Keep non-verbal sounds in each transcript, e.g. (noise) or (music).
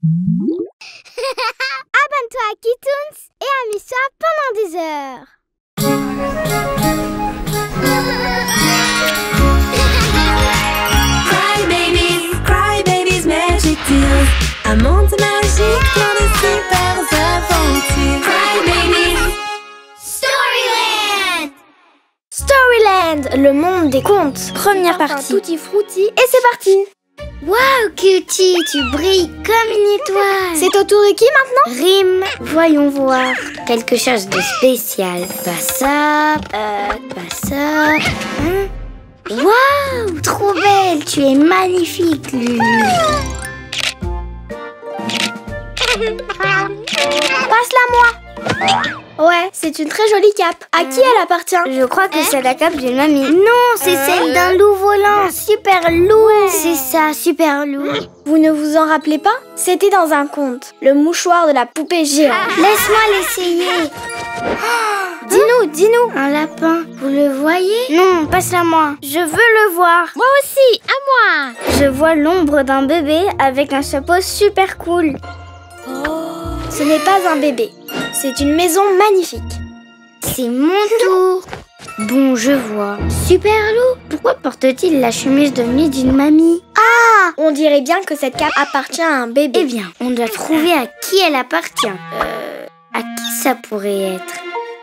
(laughs) Abonne-toi à Kitoons et amuse-toi pendant des heures. Cry babies, cry babies, magic deals. Un monde magique plein de super aventures. Cry babies. Storyland Storyland, le monde des contes. Première partie. Tutti frutti et c'est parti. Waouh, Cutie, tu brilles comme une étoile. C'est au tour de qui maintenant Rime, voyons voir. Quelque chose de spécial. Pas ça, euh, pas ça. Hein Waouh, trop belle, tu es magnifique, Lulu. Passe-la moi. Ouais, c'est une très jolie cape. À qui elle appartient Je crois que c'est la cape d'une mamie. Non, c'est celle d'un loup volant. Super loup. C'est ça, super loup. Vous ne vous en rappelez pas C'était dans un conte. Le mouchoir de la poupée géante. Laisse-moi l'essayer. (gasps) Dis-nous, dis-nous. Un lapin, vous le voyez Non, passe-la moi. Je veux le voir. Moi aussi, à moi. Je vois l'ombre d'un bébé avec un chapeau super cool. Ce n'est pas un bébé, c'est une maison magnifique. C'est mon tour. Bon, je vois. Super loup, pourquoi porte-t-il la chemise de nuit d'une mamie? Ah On dirait bien que cette cape appartient à un bébé. Eh bien, on doit trouver à qui elle appartient. Euh, à qui ça pourrait être?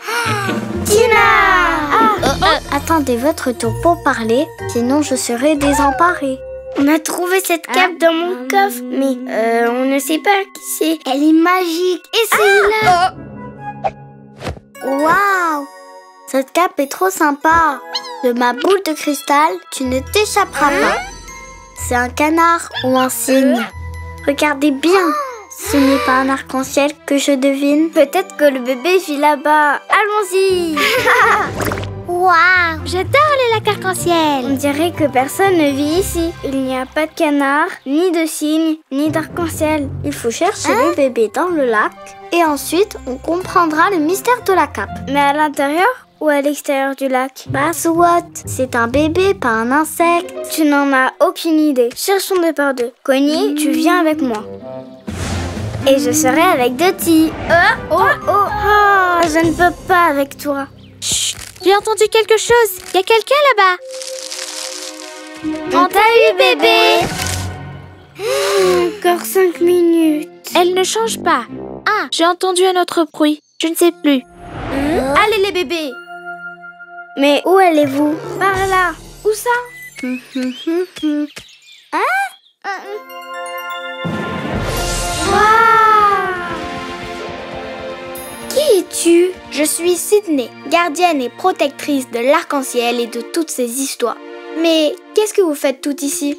(gasps) Tina Ah. Attendez votre tour pour parler, sinon je serai désemparée. On a trouvé cette cape dans mon coffre, mais euh, on ne sait pas qui c'est. Elle est magique. Essayez-la. Waouh Cette cape est trop sympa. De ma boule de cristal, tu ne t'échapperas pas. C'est un canard ou un cygne. Regardez bien. Ce n'est pas un arc-en-ciel que je devine. Peut-être que le bébé vit là-bas. Allons-y (laughs) Waouh J'adore les lacs arc-en-ciel On dirait que personne ne vit ici. Il n'y a pas de canard, ni de cygne, ni d'arc-en-ciel. Il faut chercher le bébé dans le lac et ensuite on comprendra le mystère de la cape. Mais à l'intérieur ou à l'extérieur du lac? Bah soit, c'est un bébé, pas un insecte. Tu n'en as aucune idée. Cherchons deux par deux. Connie, tu viens avec moi. Et je serai avec Dottie. Oh, oh, oh. Ah, je ne peux pas avec toi. Chut, j'ai entendu quelque chose. Il y a quelqu'un là-bas. On t'a eu, bébé Encore cinq minutes. Elle ne change pas. Ah, j'ai entendu un autre bruit. Je ne sais plus. Allez les bébés Mais où allez-vous? Par là. Où ça? Hein? Qui es-tu? Je suis Sydney, gardienne et protectrice de l'arc-en-ciel et de toutes ces histoires. Mais qu'est-ce que vous faites tout ici?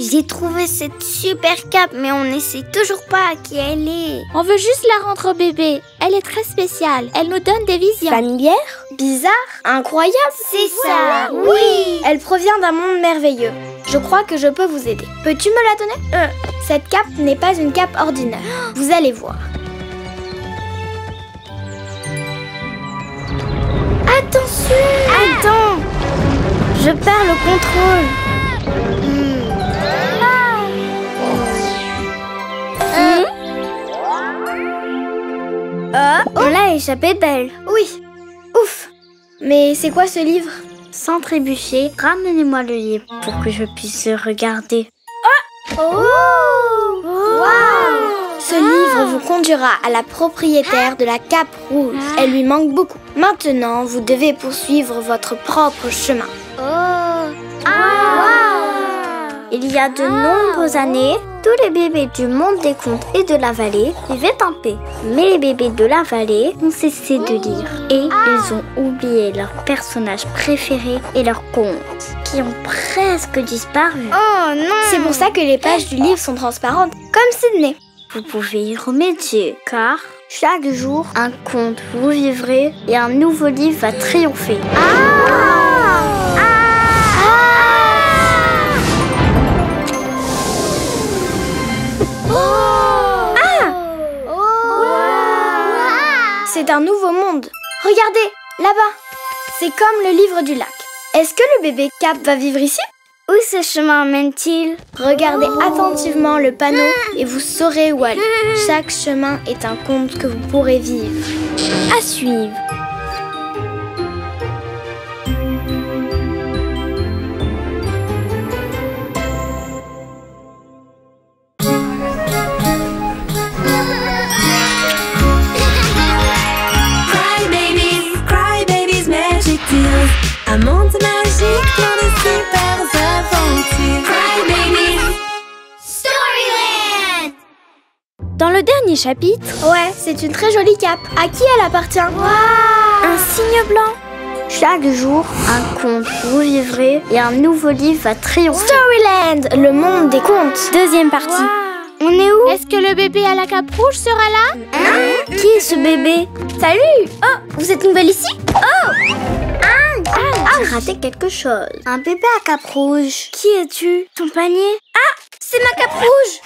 J'ai trouvé cette super cape, mais on ne sait toujours pas à qui elle est. On veut juste la rendre au bébé. Elle est très spéciale. Elle nous donne des visions. Familière? Bizarre? Incroyable? C'est ça, oui Elle provient d'un monde merveilleux. Je crois que je peux vous aider. Peux-tu me la donner? Euh, Cette cape n'est pas une cape ordinaire. Vous allez voir. Attention Attends Je perds le contrôle. Ah, on l'a échappé belle. Oui. Ouf. Mais c'est quoi ce livre? Sans trébucher, ramenez-moi le livre pour que je puisse le regarder. Oh Ce livre vous conduira à la propriétaire de la cape rouge. Elle lui manque beaucoup. Maintenant, vous devez poursuivre votre propre chemin. Il y a de nombreuses années, tous les bébés du monde des contes et de la vallée vivaient en paix. Mais les bébés de la vallée ont cessé de lire et ils ont oublié leurs personnages préférés et leurs contes qui ont presque disparu. Oh non C'est pour ça que les pages du livre sont transparentes, comme Sydney. Vous pouvez y remédier car chaque jour, un conte vous vivrez et un nouveau livre va triompher. C'est un nouveau monde. Regardez, là-bas. C'est comme le livre du lac. Est-ce que le bébé Cap va vivre ici? Où ce chemin mène-t-il Regardez attentivement le panneau et vous saurez où aller. (laughs) Chaque chemin est un conte que vous pourrez vivre. À suivre. Cry babies, cry babies, magic deals. Un monde magique Dans le dernier chapitre, Ouais, c'est une très jolie cape. À qui elle appartient Un signe blanc. Chaque jour, un conte vous vivrez et un nouveau livre va triompher. Storyland, le monde des contes. Deuxième partie. On est où est-ce que le bébé à la cape rouge sera là Qui est ce bébé Salut Oh, vous êtes nouvelle ici Ah, j'ai raté quelque chose. Un bébé à cape rouge. Qui es-tu Ton panier C'est ma cape rouge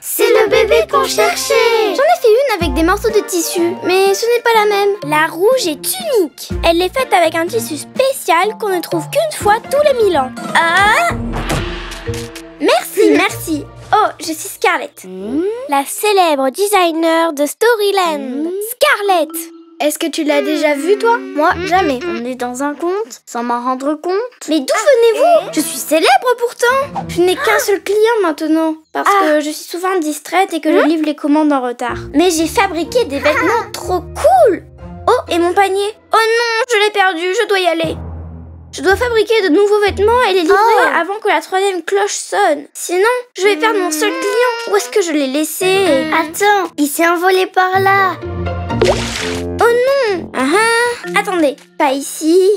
C'est le bébé qu'on cherchait. J'en ai fait une avec des morceaux de tissu, mais ce n'est pas la même. La rouge est unique. Elle est faite avec un tissu spécial qu'on ne trouve qu'une fois tous les mille ans. Ah Merci, merci. Oh, je suis Scarlett, la célèbre designer de Storyland. Scarlett Est-ce que tu l'as déjà vu, toi? Moi, jamais. On est dans un conte sans m'en rendre compte. Mais d'où venez-vous? Je suis célèbre pourtant Je n'ai qu'un seul client maintenant, parce que je suis souvent distraite et que je livre les commandes en retard. Mais j'ai fabriqué des vêtements trop cool Oh, et mon panier Oh non, je l'ai perdu, je dois y aller. Je dois fabriquer de nouveaux vêtements et les livrer avant que la troisième cloche sonne. Sinon, je vais perdre mon seul client. Où est-ce que je l'ai laissé? Attends, il s'est envolé par là. Oh non Ah ah. Attendez, pas ici,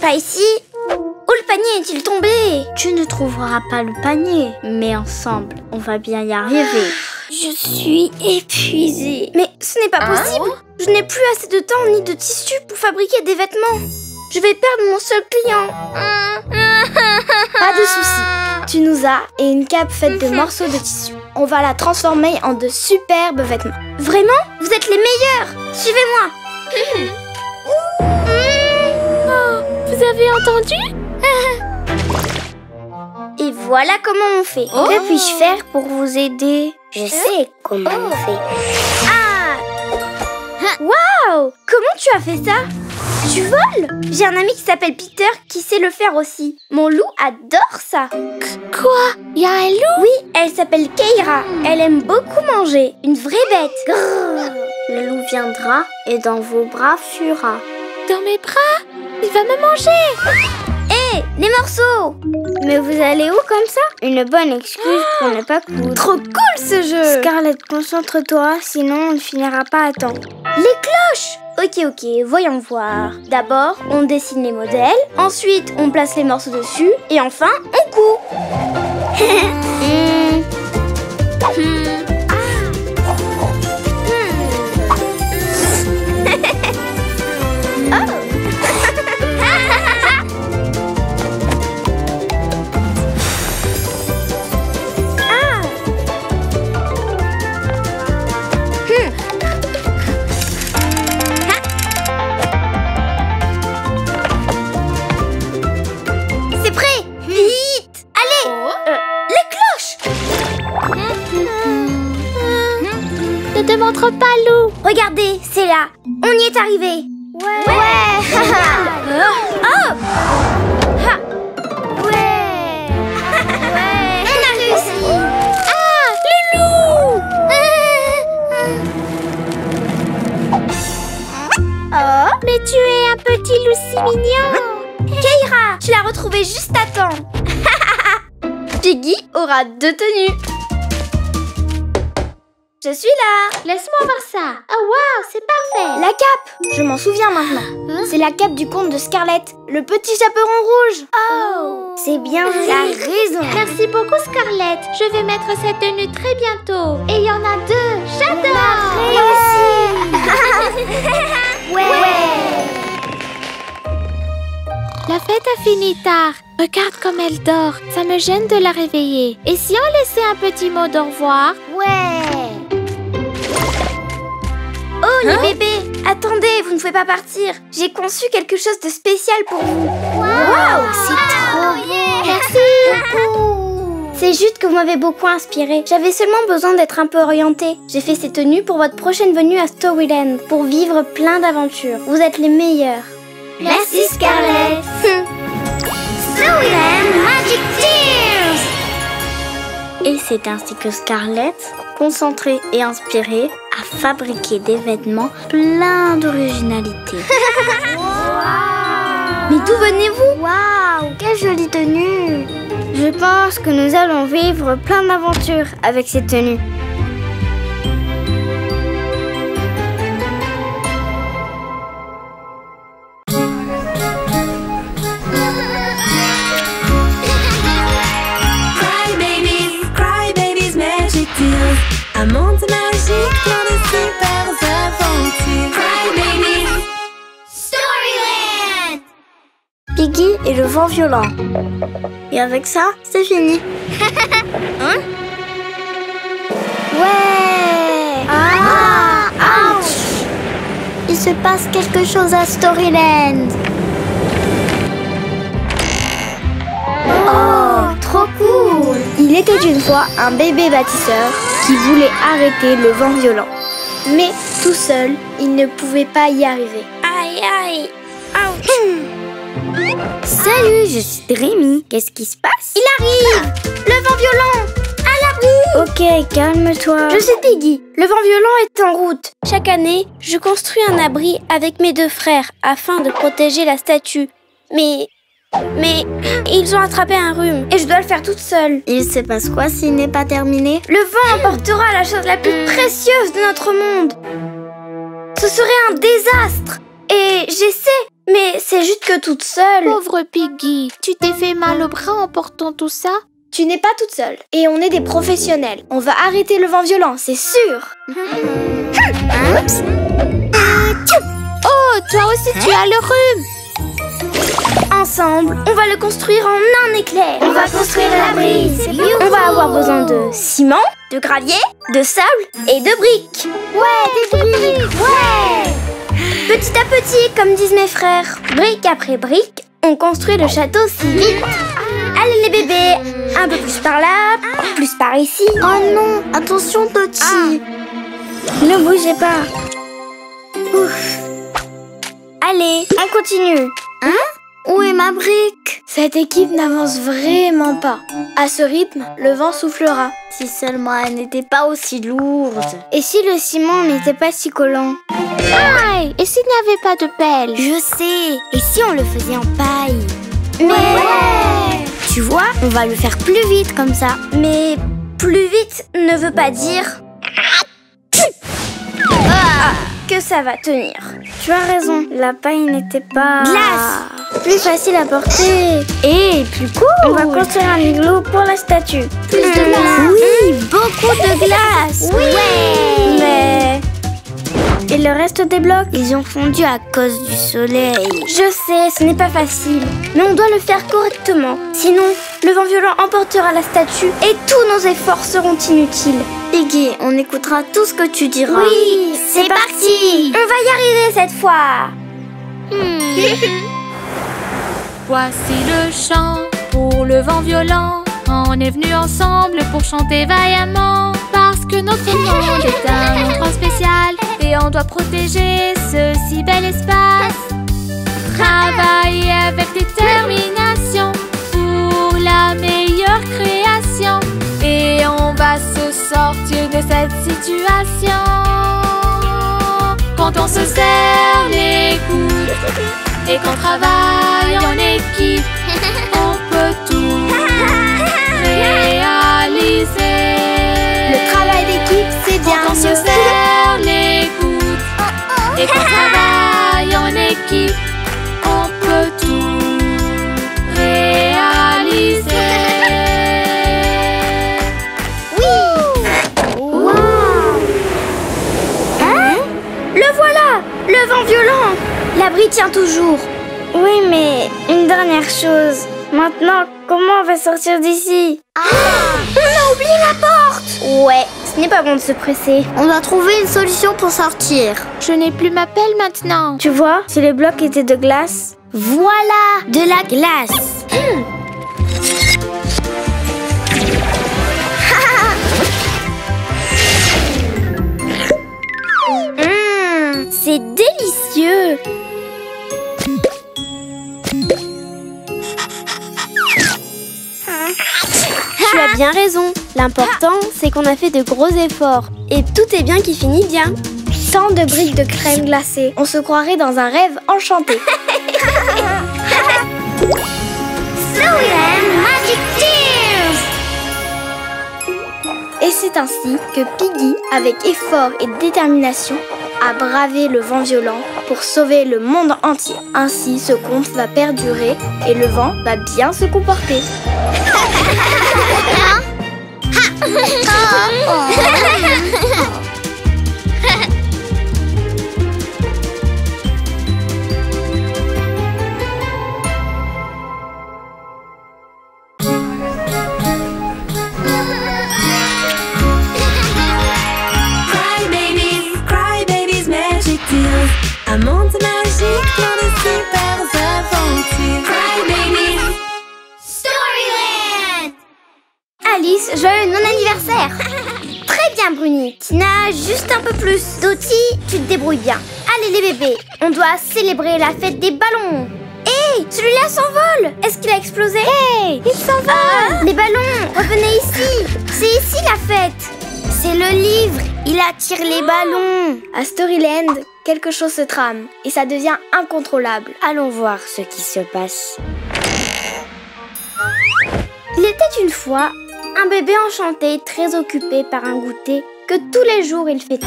pas ici. Où le panier est-il tombé? Tu ne trouveras pas le panier, mais ensemble, on va bien y arriver. Je suis épuisée. Mais ce n'est pas possible. Je n'ai plus assez de temps ni de tissu pour fabriquer des vêtements. Je vais perdre mon seul client. (laughs) Pas de souci. Tu nous as et une cape faite de morceaux de tissu. On va la transformer en de superbes vêtements. Vraiment Vous êtes les meilleurs. Suivez-moi. Oh, Vous avez entendu? (laughs) Et voilà comment on fait. Que puis-je faire pour vous aider? Je sais comment on fait. Ah Waouh Comment tu as fait ça? Tu voles J'ai un ami qui s'appelle Peter qui sait le faire aussi. Mon loup adore ça. Quoi? Il y a un loup? Oui, elle s'appelle Keira. Elle aime beaucoup manger. Une vraie bête. Grrr. Le loup viendra et dans vos bras fuira. dans mes bras? Il va me manger Hé, les morceaux Mais vous allez où comme ça? Une bonne excuse pour ne pas coudre. Trop cool ce jeu Scarlett, concentre-toi, sinon on ne finira pas à temps. Les cloches Ok, ok, voyons voir. D'abord, on dessine les modèles, ensuite on place les morceaux dessus, et enfin, on coud. C'est (laughs) montre pas, loup Regardez, c'est là. On y est arrivé. Ouais. (laughs) Oh. Ha. On a réussi. Ah Le loup Oh. Mais tu es un petit loup si mignon. Keira, tu l'as retrouvé juste à temps. (laughs) Piggy aura deux tenues. Je suis là. Laisse-moi voir ça. Oh waouh, c'est parfait. La cape. Je m'en souviens maintenant. C'est la cape du conte de Scarlett, le petit chaperon rouge. Oh, C'est bien, as raison. Merci beaucoup, Scarlett. Je vais mettre cette tenue très bientôt. Et il y en a deux. J'adore. (laughs) La fête a fini tard. Regarde comme elle dort. Ça me gêne de la réveiller. Et si on laissait un petit mot d'au revoir? Oh les bébés, attendez, vous ne pouvez pas partir. J'ai conçu quelque chose de spécial pour vous. Waouh, c'est trop beau. Merci. C'est juste que vous m'avez beaucoup inspiré. J'avais seulement besoin d'être un peu orientée. J'ai fait ces tenues pour votre prochaine venue à Storyland, pour vivre plein d'aventures. Vous êtes les meilleurs. Merci Scarlett. (laughs) Storyland Magic Tears. Et c'est ainsi que Scarlett, concentrée et inspirée, a fabriqué des vêtements pleins d'originalité. (laughs) Mais d'où venez-vous? Waouh, quelle jolie tenue Je pense que nous allons vivre plein d'aventures avec ces tenues. Un monde magique plein de super aventures. Cry babies. Piggy et le vent violent. Et avec ça, c'est fini. (laughs) hein? Ouais Ah Ouch Il se passe quelque chose à Storyland. Oh, trop cool Il était une fois un bébé bâtisseur qui voulait arrêter le vent violent. Mais tout seul, il ne pouvait pas y arriver. Aïe aïe Salut, je suis Dreamy. Qu'est-ce qui se passe? Il arrive Le vent violent À l'abri Ok, calme-toi. Je suis Piggy. Le vent violent est en route. Chaque année, je construis un abri avec mes deux frères afin de protéger la statue. Mais... Mais... Ils ont attrapé un rhume et je dois le faire toute seule. Il se passe quoi s'il n'est pas terminé? Le vent emportera la chose la plus précieuse de notre monde. Ce serait un désastre. Et j'essaie, mais c'est juste que toute seule. Pauvre Piggy, tu t'es fait mal au bras en portant tout ça? Tu n'es pas toute seule. Et on est des professionnels. On va arrêter le vent violent, c'est sûr. Oh, toi aussi tu as le rhume Ensemble, on va le construire en un éclair. On va construire l'abri. On va avoir besoin de ciment, de gravier, de sable et de briques. Ouais, des briques. Ouais. Petit à petit, comme disent mes frères, brique après brique, on construit le château si vite. Allez les bébés, un peu plus par là, plus par ici. Oh non, attention Toti. Ne bougez pas. Ouf. Allez, on continue. Où est ma brique? Cette équipe n'avance vraiment pas. À ce rythme, le vent soufflera. Si seulement elle n'était pas aussi lourde. Et si le ciment n'était pas si collant Aïe Et s'il n'y avait pas de pelle? Je sais. Et si on le faisait en paille? Mais Tu vois, on va le faire plus vite comme ça. mais plus vite ne veut pas dire que ça va tenir. Tu as raison, la paille n'était pas... Glace Plus facile à porter. Et plus cool On va construire un igloo pour la statue. Plus de glace. Oui, beaucoup de glace Oui. Mais Et le reste des blocs Ils ont fondu à cause du soleil. je sais, ce n'est pas facile. Mais on doit le faire correctement. Sinon, le vent violent emportera la statue et tous nos efforts seront inutiles. Piggy, on écoutera tout ce que tu diras. Oui, c'est parti. On va y arriver cette fois. (laughs) Voici le chant pour le vent violent. On est venus ensemble pour chanter vaillamment. Parce que notre monde est un endroit spécial. Et on doit protéger ce si bel espace. Travailler avec détermination pour la meilleure création. Et on va se sortir de cette situation. Quand on se serre les coudes et qu'on travaille en équipe, on peut tout réaliser. Le travail d'équipe, c'est bien Quand on se serre les coudes et qu'on travaille en équipe, on peut tout réaliser. Hein? Le voilà Le vent violent L'abri tient toujours. Oui, mais une dernière chose. Maintenant, comment on va sortir d'ici On a oublié la porte Ouais, ce n'est pas bon de se presser. On doit trouver une solution pour sortir. Je n'ai plus ma pelle maintenant. Tu vois, si les blocs étaient de glace. Voilà, de la glace. Hum, (laughs) c'est délicieux. Tu as bien raison. L'important, c'est qu'on a fait de gros efforts. Et tout est bien qui finit bien. Sans de briques de crème glacée. On se croirait dans un rêve enchanté. (laughs) Et c'est ainsi que Piggy, avec effort et détermination, a bravé le vent violent pour sauver le monde entier. Ainsi, ce conte va perdurer et le vent va bien se comporter. (laughs) (laughs) Tina, juste un peu plus. Dottie, tu te débrouilles bien. Allez, les bébés, on doit célébrer la fête des ballons. Hé, celui-là s'envole Est-ce qu'il a explosé? Hé, il s'envole Les ballons, revenez ici C'est ici la fête C'est le livre, il attire les ballons À Storyland, quelque chose se trame et ça devient incontrôlable. Allons voir ce qui se passe. Il était une fois un bébé enchanté très occupé par un goûter que tous les jours il fêtait.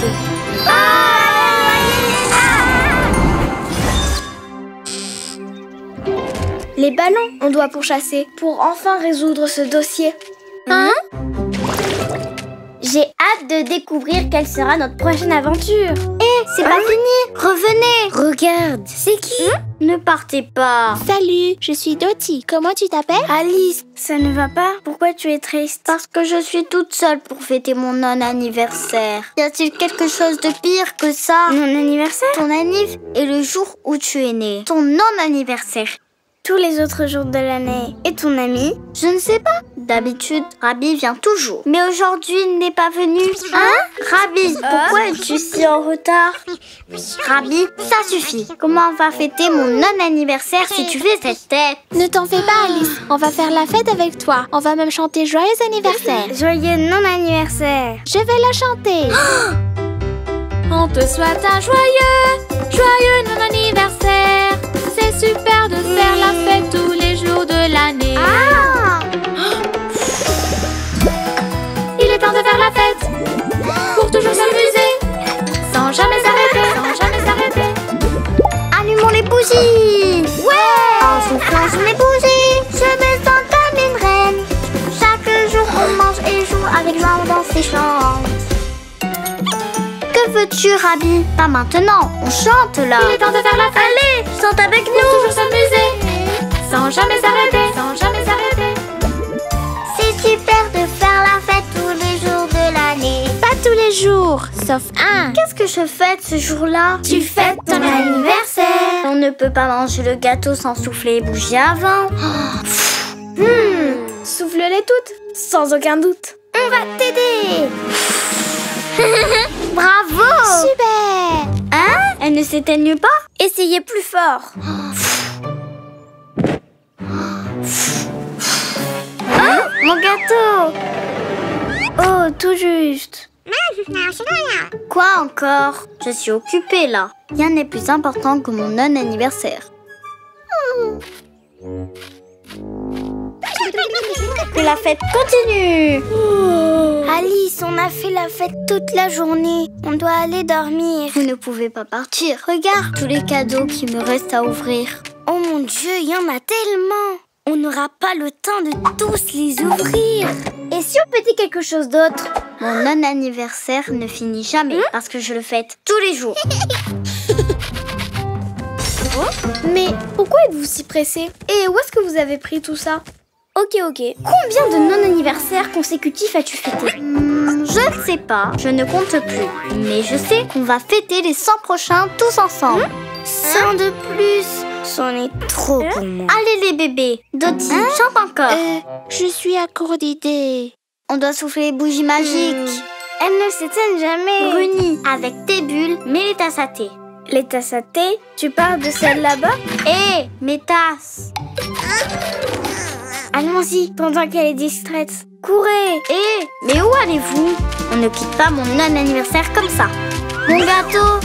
Les ballons, on doit pourchasser pour enfin résoudre ce dossier. Hein? J'ai hâte de découvrir quelle sera notre prochaine aventure. C'est pas fini Revenez Regarde, C'est qui Ne partez pas. Salut, je suis Dottie. Comment tu t'appelles Alice, ça ne va pas Pourquoi tu es triste Parce que je suis toute seule pour fêter mon non-anniversaire. Y a-t-il quelque chose de pire que ça Mon anniversaire Ton anniv est le jour où tu es né. Ton non-anniversaire. Tous les autres jours de l'année. Et ton ami Je ne sais pas. D'habitude, Rabi vient toujours. Mais aujourd'hui, il n'est pas venu. Hein Rabi, pourquoi es-tu si en retard (laughs) Rabi, ça suffit. Comment on va fêter mon non-anniversaire si tu fais cette tête Ne t'en fais pas, Alice. On va faire la fête avec toi. On va même chanter joyeux anniversaire. (laughs) Joyeux non-anniversaire Je vais la chanter. (gasps) On te souhaite un joyeux, joyeux non-anniversaire. C'est super de faire la fête tous les jours de l'année. Ah Il est temps de faire la fête pour toujours s'amuser, sans jamais s'arrêter, sans jamais s'arrêter. Allumons les bougies Ouais En soufflant sur les bougies, je me sens comme une reine. Chaque jour, on mange et joue avec joie, on danse et chante. Que veux-tu, Rabi Pas maintenant, on chante là. Il est temps de faire la fête. Allez, chante avec Pour nous toujours s'amuser, sans jamais s'arrêter, sans jamais s'arrêter. C'est super de faire la fête tous les jours de l'année. Pas tous les jours, sauf un. Qu'est-ce que je fête ce jour-là? Tu fêtes ton anniversaire. On ne peut pas manger le gâteau sans souffler les bougies avant. Hmm, souffle-les toutes, sans aucun doute. On va t'aider (laughs) Bravo Super Hein? Elle ne s'éteigne pas? Essayez plus fort. Hein? Mon gâteau Oh, tout juste. Quoi encore? Je suis occupée là. Rien n'est plus important que mon non-anniversaire. Que la fête continue. Oh. Alice, on a fait la fête toute la journée. On doit aller dormir. Vous ne pouvez pas partir. Regarde tous les cadeaux qui me restent à ouvrir. Oh mon Dieu, il y en a tellement. On n'aura pas le temps de tous les ouvrir. Et si on petit quelque chose d'autre? Mon non-anniversaire ne finit jamais parce que je le fête tous les jours. (laughs) Mais pourquoi êtes-vous si pressé? Et où est-ce que vous avez pris tout ça? Ok, ok. Combien de non-anniversaires consécutifs as-tu fêté? Hmm, je ne sais pas, je ne compte plus. Mais je sais qu'on va fêter les 100 prochains tous ensemble. 100 de plus C'en est trop pour moi. Allez les bébés, Dottie, chante encore. Euh, je suis à court d'idées. On doit souffler les bougies magiques. Elles ne s'éteignent jamais. Bruni, avec tes bulles, mets les tasses à thé. Les tasses à thé, tu parles de celle là-bas? Hé, mes tasses Allons-y, pendant qu'elle est distraite. Courez Hé, mais où allez-vous? On ne quitte pas mon non-anniversaire comme ça. Mon gâteau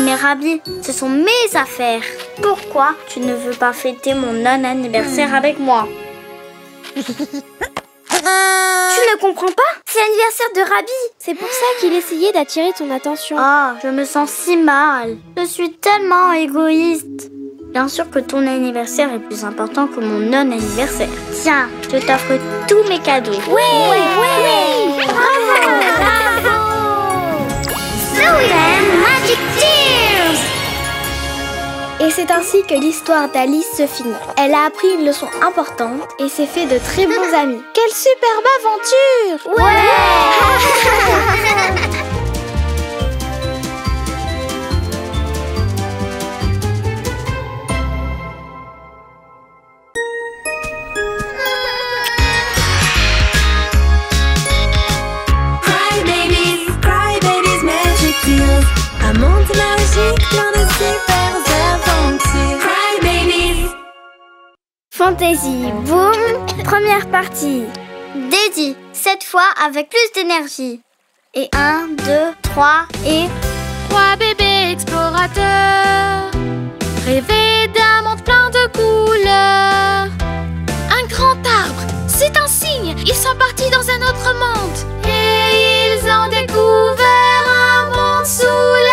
(laughs) Mais Rabi, ce sont mes affaires. Pourquoi tu ne veux pas fêter mon non-anniversaire avec moi? Tu ne comprends pas? C'est l'anniversaire de Rabi C'est pour ça qu'il essayait d'attirer ton attention. Ah, je me sens si mal. Je suis tellement égoïste. Bien sûr que ton anniversaire est plus important que mon non-anniversaire. Tiens, je t'offre tous mes cadeaux. Ouais, ouais, Bravo, Magic Tears Et c'est ainsi que l'histoire d'Alice se finit. Elle a appris une leçon importante et s'est fait de très bons (laughs) amis. Quelle superbe aventure Cry (laughs) monde magique, plein de super aventures. Cry babies. Fantasy Boom, première partie. Dédi, cette fois avec plus d'énergie. Et un, deux, trois et... Trois bébés explorateurs, rêver d'un monde plein de couleurs. Un grand arbre, c'est un signe, ils sont partis dans un autre monde. Et ils ont découvert un monde sous l'arc-en-ciel.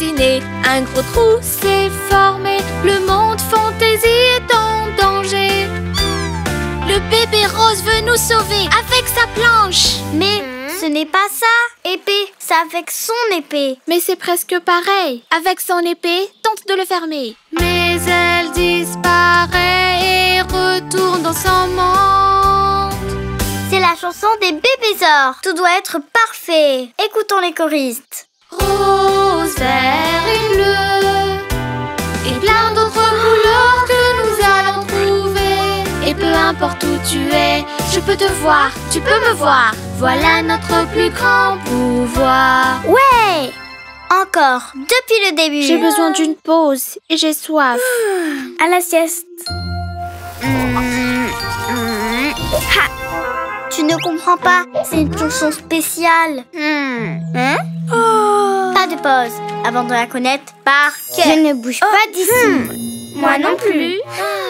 Un gros trou s'est formé. Le monde fantaisie est en danger. Le bébé rose veut nous sauver avec sa planche. Mais ce n'est pas ça, épée. C'est avec son épée. Mais c'est presque pareil. Avec son épée, tente de le fermer. Mais elle disparaît et retourne dans son monde. C'est la chanson des bébésors. Tout doit être parfait. Écoutons les choristes. Rose, vert et bleu. Et plein d'autres couleurs que nous allons trouver. Et peu importe où tu es, je peux te voir, tu peux me voir. Voilà notre plus grand pouvoir. Ouais Encore, depuis le début. J'ai besoin d'une pause et j'ai soif. À la sieste. Tu ne comprends pas, c'est une chanson spéciale. Hmm. Hein Pas de pause, avant de la connaître par Je cœur. ne bouge pas d'ici. Moi non plus.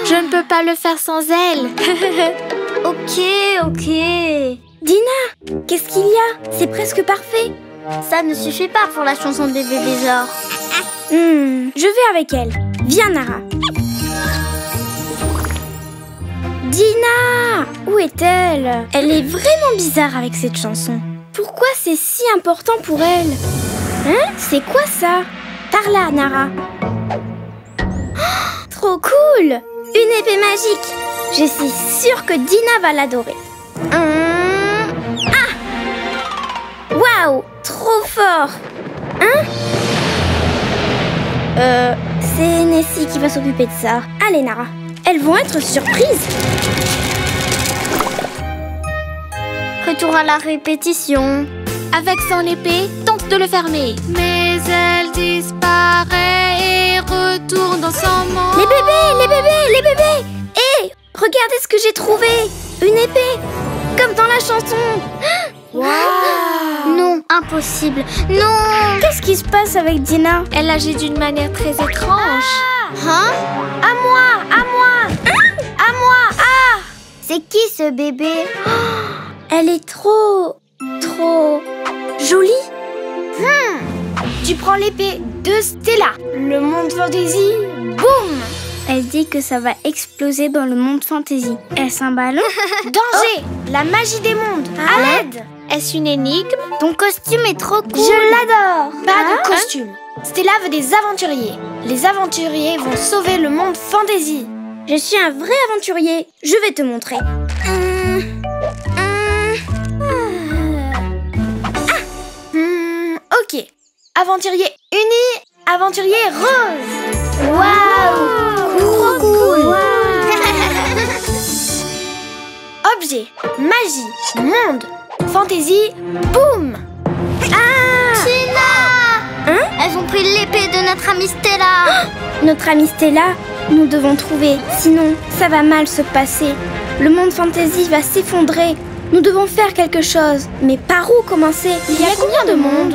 Je ne peux pas le faire sans elle. (laughs) Ok, ok. Dina, qu'est-ce qu'il y a? C'est presque parfait. Ça ne suffit pas pour la chanson des bébésors. Hmm, je vais avec elle. Viens, Nara. Dina Où est-elle? Elle est vraiment bizarre avec cette chanson. Pourquoi c'est si important pour elle? Hein? C'est quoi ça? Par là, Nara. Oh, trop cool! Une épée magique! Je suis sûre que Dina va l'adorer. Hum, Ah! Waouh! Trop fort! Hein? Euh, c'est Nessie qui va s'occuper de ça. Allez, Nara. Elles vont être surprises. Retour à la répétition. Avec son épée, tente de le fermer. Mais elle disparaît et retourne dans son monde. Les bébés, les bébés, les bébés Hé Regardez ce que j'ai trouvé Une épée Comme dans la chanson Non, impossible. Non Qu'est-ce qui se passe avec Dina? Elle agit d'une manière très étrange. Hein? À moi À moi À moi Ah C'est qui ce bébé? Elle est trop... trop... jolie Hmm. Tu prends l'épée de Stella. Le monde fantasy, boum Elle dit que ça va exploser dans le monde fantasy. Est-ce un ballon? (laughs) Danger La magie des mondes À l'aide Est-ce une énigme? Ton costume est trop cool. Je l'adore Pas de costume. Stella veut des aventuriers. Les aventuriers vont sauver le monde fantasy. Je suis un vrai aventurier. Je vais te montrer. Hum, hum, Hmm, ok. Aventurier uni, aventurier rose. Waouh. Trop cool. (laughs) Objet, magie, monde, fantasy, boum. Hein? Elles ont pris l'épée de notre amie Stella. (gasps) Notre amie Stella, nous devons trouver. Sinon, ça va mal se passer. Le monde fantasy va s'effondrer. Nous devons faire quelque chose. Mais par où commencer? Il y a combien de monde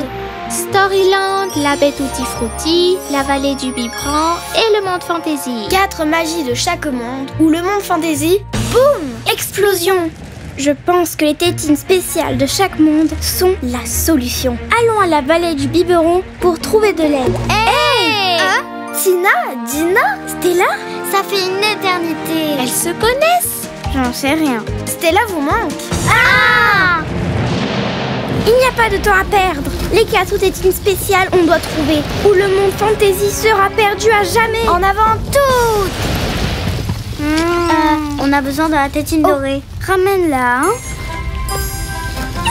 Storyland, la baie Tutti Frutti, la vallée du biberon et le monde fantasy. Quatre magies de chaque monde, ou le monde fantasy, boum Explosion Je pense que les tétines spéciales de chaque monde sont la solution. Allons à la vallée du biberon pour trouver de l'aide. Tina, Dina, Stella Ça fait une éternité Elles se connaissent J'en sais rien. Stella vous manque Ah Il n'y a pas de temps à perdre. Les quatre tétines spéciales, on doit trouver. Ou le monde fantasy sera perdu à jamais. En avant toutes Euh, On a besoin de la tétine dorée. Ramène-la, hein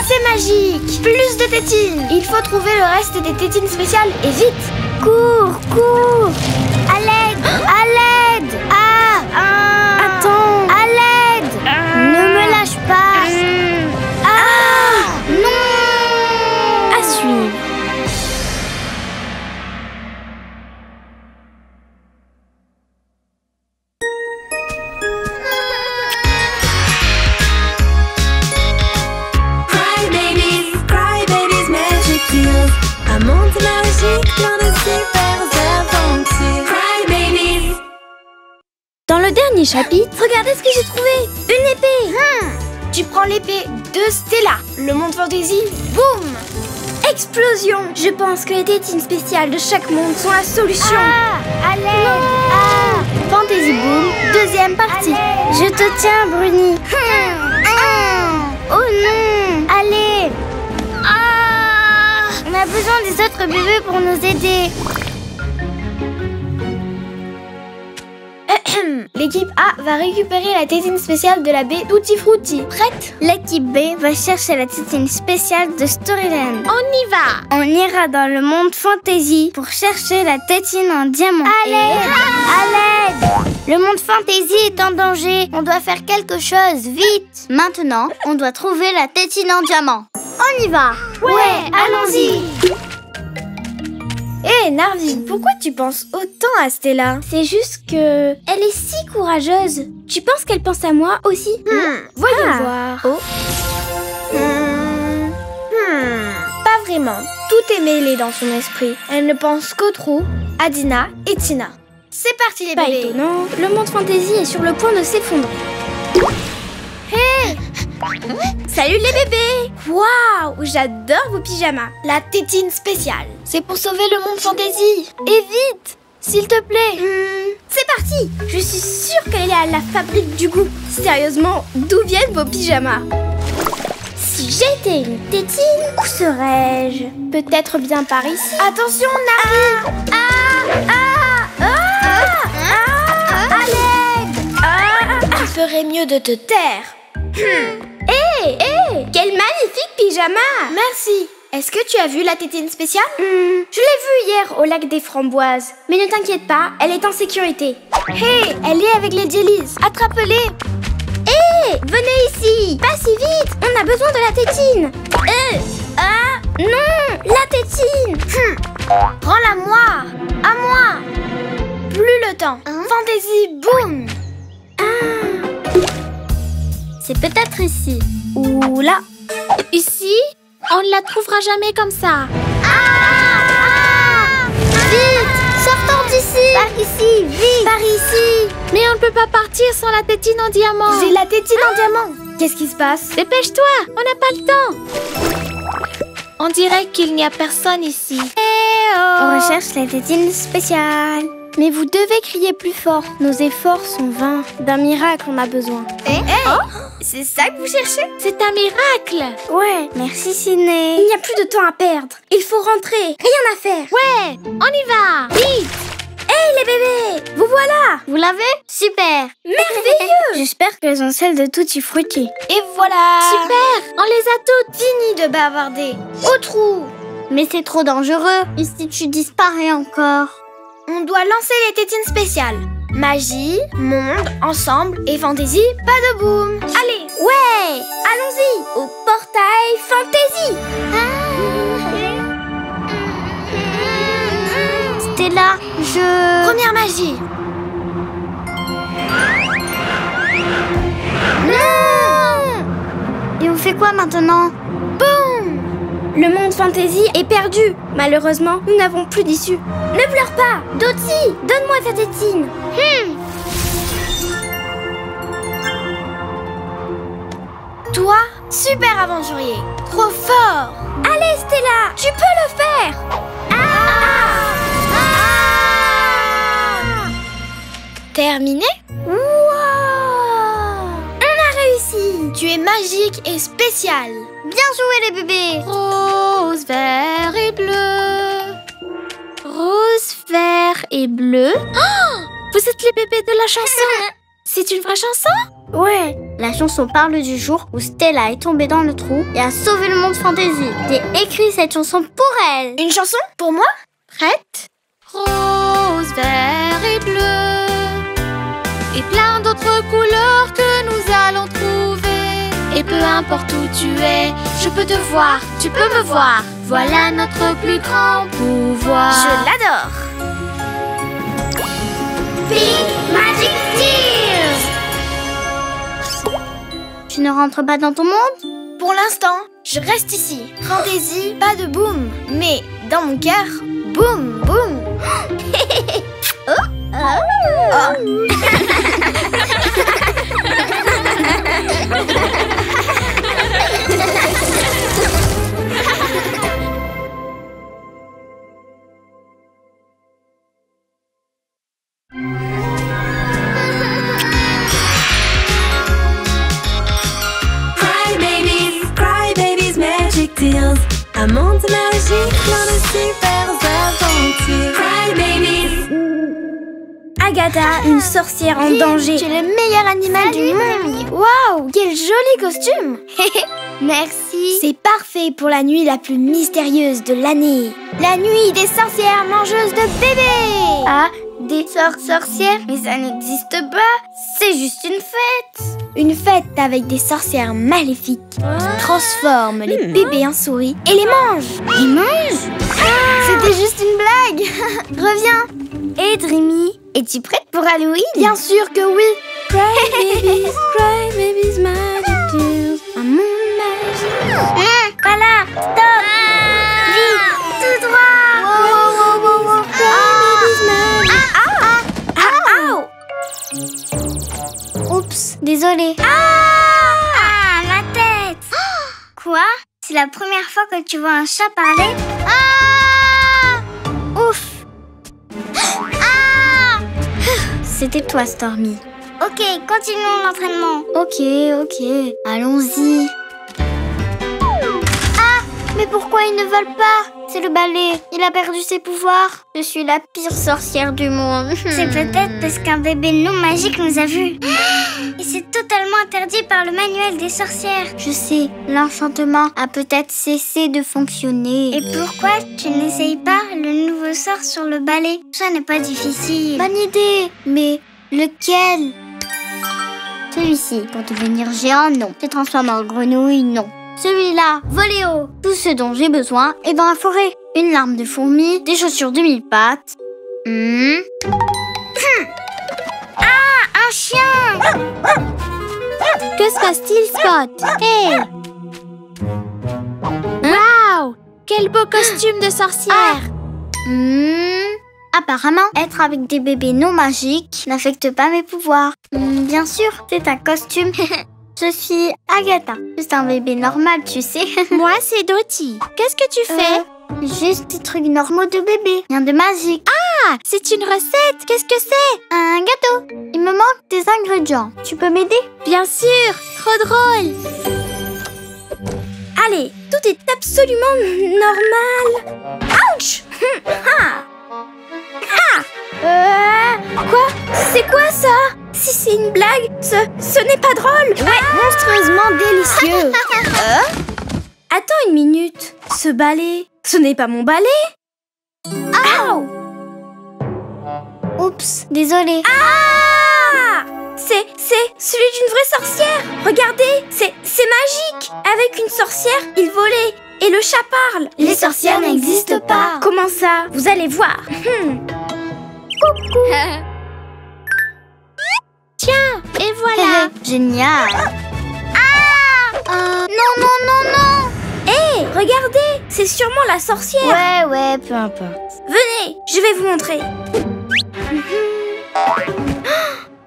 C'est magique Plus de tétines Il faut trouver le reste des tétines spéciales et vite Cours, cours Dans le dernier chapitre, regardez ce que j'ai trouvé. Une épée. Tu prends l'épée de Stella. Le monde fantasy, boum. Explosion. Je pense que les tétines spéciales de chaque monde sont la solution. Ah l'aide Ah. Fantasy Boom, deuxième partie. Je te tiens, Bruni. Oh non. Allez. Ah On a besoin des autres bébés pour nous aider. (clears throat) L'équipe A va récupérer la tétine spéciale de la baie Tutti Frutti. Prête? L'équipe B va chercher la tétine spéciale de Storyland. On y va On ira dans le monde fantasy pour chercher la tétine en diamant. À l'aide Le monde fantasy est en danger. On doit faire quelque chose, vite Maintenant, on doit trouver la tétine en diamant. On y va Ouais, allons-y Hé Narvi, pourquoi tu penses autant à Stella? C'est juste que elle est si courageuse. Tu penses qu'elle pense à moi aussi? Hmm, Voyons Ah. voir. Oh. Hmm, hmm, Pas vraiment. Tout est mêlé dans son esprit. Elle ne pense qu'aux trous, à Dina et Tina. C'est parti les Pas bébés. étonnant, le monde fantasy est sur le point de s'effondrer. Salut les bébés Waouh J'adore vos pyjamas La tétine spéciale. C'est pour sauver le monde fantasy. Et vite S'il te plaît. Hmm, C'est parti Je suis sûre qu'elle est à la fabrique du goût. Sérieusement, d'où viennent vos pyjamas? Si j'étais une tétine, où serais-je? Peut-être bien par ici. Attention, Narvi Ah Ah Ah À l'aide Tu ferais mieux de te taire. Quel magnifique pyjama Merci. Est-ce que tu as vu la tétine spéciale? Hmm, Je l'ai vue hier au lac des Framboises. Mais ne t'inquiète pas, elle est en sécurité. Hé, elle est avec les jellies. Attrape-les. Hé Venez ici Pas si vite On a besoin de la tétine Euh Ah Non La tétine Hmm. Prends-la moi. À moi. Plus le temps. Fantasy, boum. C'est peut-être ici. Ou là Ici, on ne la trouvera jamais comme ça. Vite Sortons d'ici Par ici Vite Par ici Mais on ne peut pas partir sans la tétine en diamant. J'ai la tétine en diamant. Qu'est-ce qui se passe? Dépêche-toi, on n'a pas le temps. On dirait qu'il n'y a personne ici. On recherche la tétine spéciale. Mais vous devez crier plus fort. Nos efforts sont vains. D'un miracle, on a besoin. C'est ça que vous cherchez? C'est un miracle Ouais, merci Ciné. Il n'y a plus de temps à perdre. Il faut rentrer. Rien à faire. Ouais, on y va Vite Hey les bébés Vous voilà Vous l'avez? Super Merveilleux (laughs) J'espère qu'elles ont celle de Tutti Frutti. Et voilà Super On les a toutes Fini de bavarder. Au trou Mais c'est trop dangereux. Et si tu disparais encore On doit lancer les tétines spéciales. Magie, monde, ensemble et fantaisie, pas de boum. Allez, Ouais Allons-y Au portail Fantasy Stella, je... première magie. Et on fait quoi maintenant? Le monde fantasy est perdu. Malheureusement, nous n'avons plus d'issue. Ne pleure pas Dottie, donne-moi ta tétine. Toi, super aventurier. Trop fort. Allez Stella, tu peux le faire Terminé Wow On a réussi Tu es magique et spécial. Bien joué les bébés Rose, vert et bleu. Rose, vert et bleu. Oh Vous êtes les bébés de la chanson (laughs) C'est une vraie chanson? Ouais La chanson parle du jour où Stella est tombée dans le trou et a sauvé le monde fantasy. J'ai écrit cette chanson pour elle. Une chanson? Pour moi? Prête? Rose, vert et bleu. Et plein d'autres couleurs que nous allons trouver. Et peu importe où tu es, je peux te voir, tu peux me voir. Voilà notre plus grand pouvoir. Je l'adore. Magic Tears Tu ne rentres pas dans ton monde? Pour l'instant, je reste ici. Fantaisie, pas de boum. Mais dans mon cœur, boum, boum. Cry (laughs) (laughs) Un monde magique, plein de super aventures. Cry babies. Agatha, une sorcière en danger. Tu es le meilleur animal du monde. Waouh, quel joli costume. (laughs) Merci. C'est parfait pour la nuit la plus mystérieuse de l'année. La nuit des sorcières mangeuses de bébés. Ah, des sor- sorcières Mais ça n'existe pas. C'est juste une fête. Une fête avec des sorcières maléfiques qui transforment les bébés en souris et les mangent. Ils mangent C'était juste une blague. (laughs) Reviens. Et Dreamy, es-tu prête pour Halloween? Bien sûr que oui. Cry babies, cry babies, magic tears. Un monde magique. Voilà, stop. Vite, tout droit. Oups, désolée. ah, ma tête. (gasps) Quoi? C'est la première fois que tu vois un chat parler? Ah Ouf. (gasps) Ah (gasps) C'était toi, Stormy. Ok, continuons l'entraînement. Ok, ok, allons-y. Mais pourquoi ils ne veulent pas? C'est le balai, il a perdu ses pouvoirs. Je suis la pire sorcière du monde. (laughs) C'est peut-être parce qu'un bébé non magique nous a vus. (gasps) Et c'est totalement interdit par le manuel des sorcières. Je sais, l'enchantement a peut-être cessé de fonctionner. Et pourquoi tu n'essayes pas le nouveau sort sur le balai? Ça n'est pas difficile. Bonne idée, mais lequel? Celui-ci, pour devenir géant, non. Se transformer en grenouille, non. Celui-là, haut. Tout ce dont j'ai besoin est dans la forêt. Une larme de fourmi, des chaussures de mille pattes. Hmm. Un chien Que se passe-t-il, Spot Hé Waouh Quel beau costume de sorcière Hmm. Apparemment, être avec des bébés non magiques n'affecte pas mes pouvoirs. Hmm, bien sûr, c'est un costume. (laughs) Je suis Agatha. Juste un bébé normal, tu sais. (laughs) Moi, c'est Dottie. Qu'est-ce que tu fais? Euh, juste des trucs normaux de bébé. Rien de magique. Ah, c'est une recette. Qu'est-ce que c'est? Un gâteau. Il me manque des ingrédients. Tu peux m'aider? Bien sûr. Trop drôle. Allez, tout est absolument normal. Ouch (laughs) Ha Ha Euh, Quoi? C'est quoi ça? Si c'est une blague, ce, ce n'est pas drôle. Ouais, monstrueusement délicieux. (laughs) Attends une minute. Ce balai, ce n'est pas mon balai. Ouh Oups, désolé. Ah! C'est, c'est celui d'une vraie sorcière. Regardez, c'est, c'est magique. Avec une sorcière, il volait. Et le chat parle. Les sorcières n'existent pas. Comment ça? Vous allez voir. Hmm. (laughs) Tiens, et voilà. (laughs) Génial. Ah Non, non, non, non Hé, regardez C'est sûrement la sorcière Ouais, ouais, peu importe. Venez, je vais vous montrer (gasps)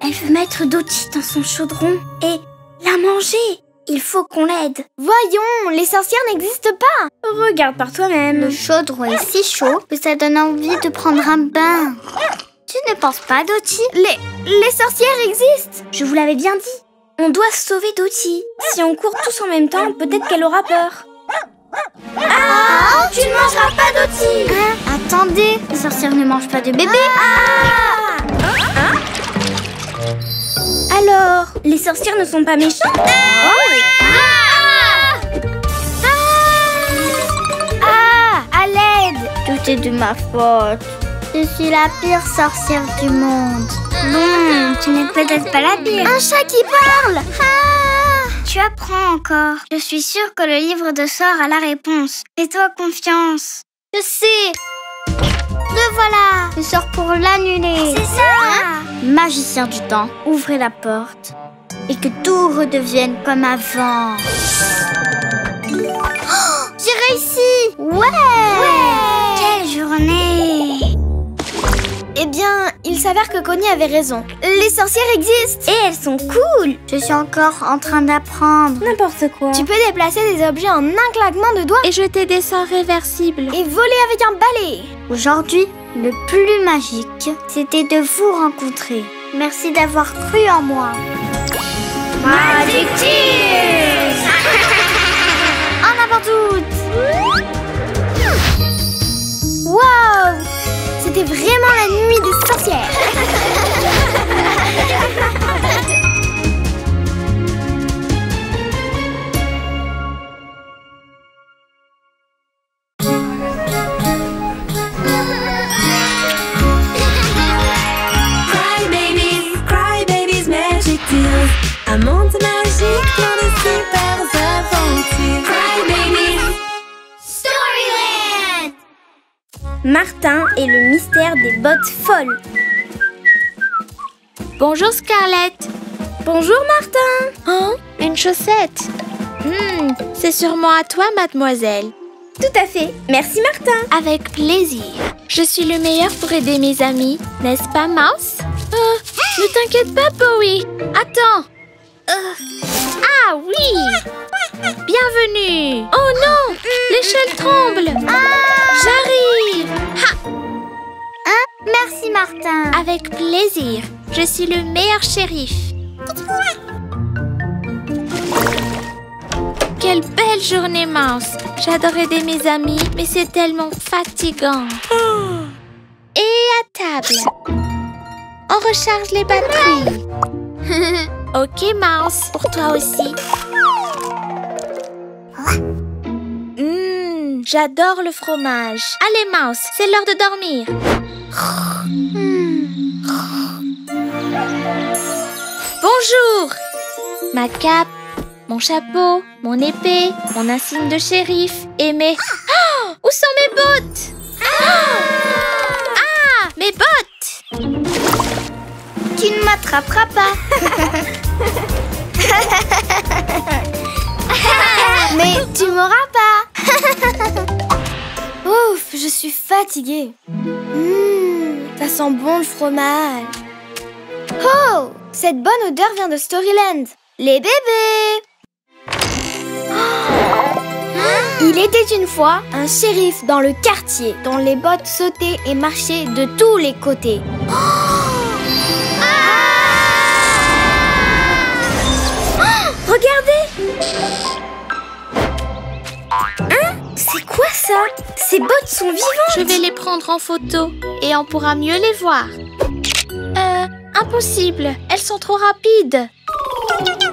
Elle veut mettre Dottie dans son chaudron et la manger Il faut qu'on l'aide Voyons, les sorcières n'existent pas. Regarde par toi-même Le chaudron est si chaud que ça donne envie de prendre un bain. Tu ne penses pas, Dottie Les, les sorcières existent Je vous l'avais bien dit. On doit sauver Dottie. Si on court tous en même temps, peut-être qu'elle aura peur. Ah Tu ne mangeras pas Dottie Hein? Attendez, les sorcières ne mangent pas de bébé. Ah Alors, les sorcières ne sont pas méchantes Ah À l'aide Tout est de ma faute. Je suis la pire sorcière du monde. Bon, tu n'es peut-être pas la pire. Un chat qui parle. Ah Tu apprends encore. Je suis sûre que le livre de sort a la réponse. Fais-toi confiance. Je sais. Le voilà. Le sort pour l'annuler. C'est ça. Magicien du temps, ouvrez la porte et que tout redevienne comme avant. Oh, J'ai réussi Ouais Quelle journée Eh bien, il s'avère que Connie avait raison. Les sorcières existent. Et elles sont cool Je suis encore en train d'apprendre. N'importe quoi. Tu peux déplacer des objets en un claquement de doigts Et jeter des sorts réversibles. et voler avec un balai. Aujourd'hui, le plus magique, c'était de vous rencontrer. Merci d'avoir cru en moi. Magic (laughs) En avant toutes Waouh C'était vraiment la nuit des sorcières. Cry babies, cry babies, magic tales. Un monde Martin et le mystère des bottes folles. Bonjour Scarlett. Bonjour Martin Hein? Une chaussette. Hmm, c'est sûrement à toi, mademoiselle. Tout à fait. Merci Martin. Avec plaisir. Je suis le meilleur pour aider mes amis, n'est-ce pas, Mouse? Euh, Ne t'inquiète pas, Bowie. Attends. Euh, Ah oui Bienvenue Oh non L'échelle tremble J'arrive Merci Martin. Avec plaisir. Je suis le meilleur shérif. Quelle belle journée, Mouse. J'adore aider mes amis, mais c'est tellement fatigant. Et à table. On recharge les batteries. (laughs) ok, Mouse, pour toi aussi. Mmh, J'adore le fromage. Allez, Mouse, c'est l'heure de dormir. Bonjour Ma cape, mon chapeau, mon épée, mon insigne de shérif et mes... Oh Où sont mes bottes? Ah Mes bottes Tu ne m'attraperas pas. (laughs) Mais tu m'auras pas. (laughs) Ouf, je suis fatiguée. Mmh, ça sent bon le fromage. Oh, cette bonne odeur vient de Storyland. Les bébés. Il (gasps) Il était une fois un shérif dans le quartier dont les bottes sautaient et marchaient de tous les côtés. (gasps) Oh, regardez Hein C'est quoi ça Ces bottes sont vivantes Je vais les prendre en photo et on pourra mieux les voir. Euh, impossible, elles sont trop rapides.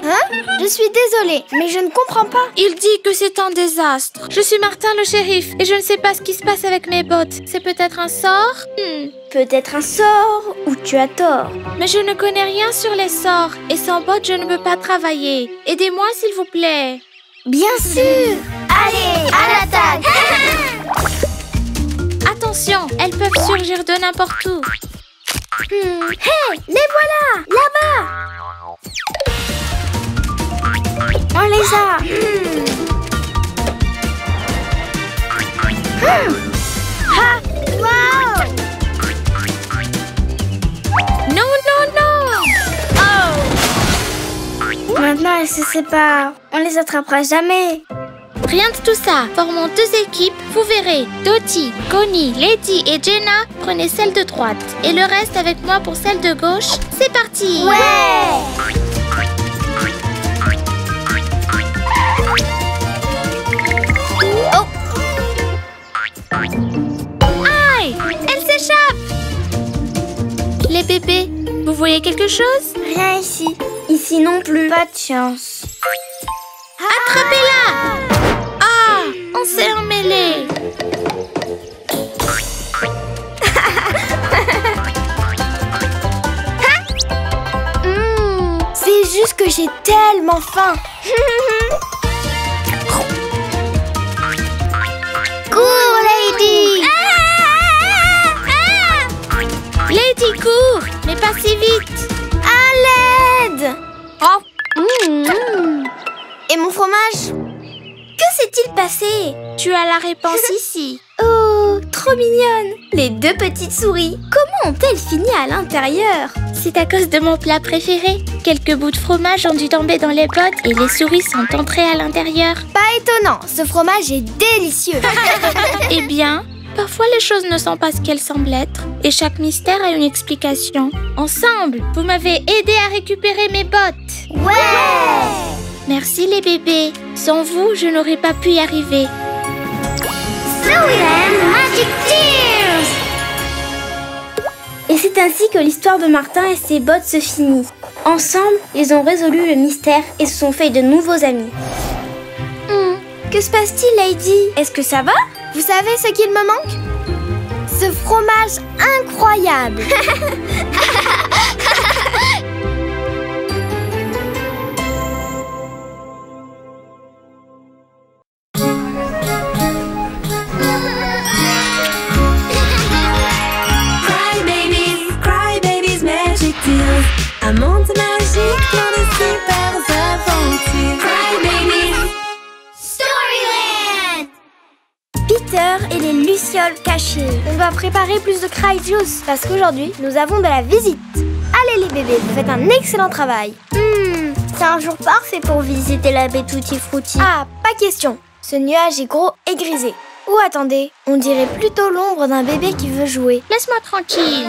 Hein Je suis désolée, mais je ne comprends pas. Il dit que c'est un désastre. Je suis Martin le shérif et je ne sais pas ce qui se passe avec mes bottes. C'est peut-être un sort? Hmm. Peut-être un sort ou tu as tort. Mais je ne connais rien sur les sorts et sans bottes je ne peux pas travailler. Aidez-moi s'il vous plaît. Bien sûr Allez, à l'attaque (laughs) Attention, elles peuvent surgir de n'importe où. Hmm. Hé, les voilà Là-bas On les a Hmm. Ha Wow Non, non, non Maintenant, elles se séparent. On les attrapera jamais. Rien de tout ça. Formons deux équipes, vous verrez. Dottie, Connie, Lady et Jenna, prenez celle de droite. Et le reste avec moi pour celle de gauche. C'est parti Aïe voyez quelque chose? Rien ici. Ici non plus. Pas de chance. Attrapez-la Ah On s'est emmêlés (laughs) Hmm, C'est juste que j'ai tellement faim (laughs) Mais pas si vite. À l'aide. Oh. Et mon fromage? Que s'est-il passé? Tu as la réponse ici. (laughs) Oh, trop mignonne. Les deux petites souris. Comment ont-elles fini à l'intérieur? C'est à cause de mon plat préféré. Quelques bouts de fromage ont dû tomber dans les bottes et les souris sont entrées à l'intérieur. Pas étonnant, ce fromage est délicieux. (laughs) Eh bien, parfois les choses ne sont pas ce qu'elles semblent être et chaque mystère a une explication. Ensemble, vous m'avez aidé à récupérer mes bottes. Ouais Merci les bébés. Sans vous, je n'aurais pas pu y arriver. Magic Tears Et c'est ainsi que l'histoire de Martin et ses bottes se finit. Ensemble, ils ont résolu le mystère et se sont fait de nouveaux amis. Hmm, Que se passe-t-il, Lady Est-ce que ça va? Vous savez ce qu'il me manque? Ce fromage incroyable (laughs) cachées. On va préparer plus de Cry Juice parce qu'aujourd'hui, nous avons de la visite. Allez les bébés, vous faites un excellent travail. Hmm, c'est un jour parfait pour visiter la baie Tutti Frutti. Ah, pas question. Ce nuage est gros et grisé. Ou attendez, on dirait plutôt l'ombre d'un bébé qui veut jouer. Laisse-moi tranquille.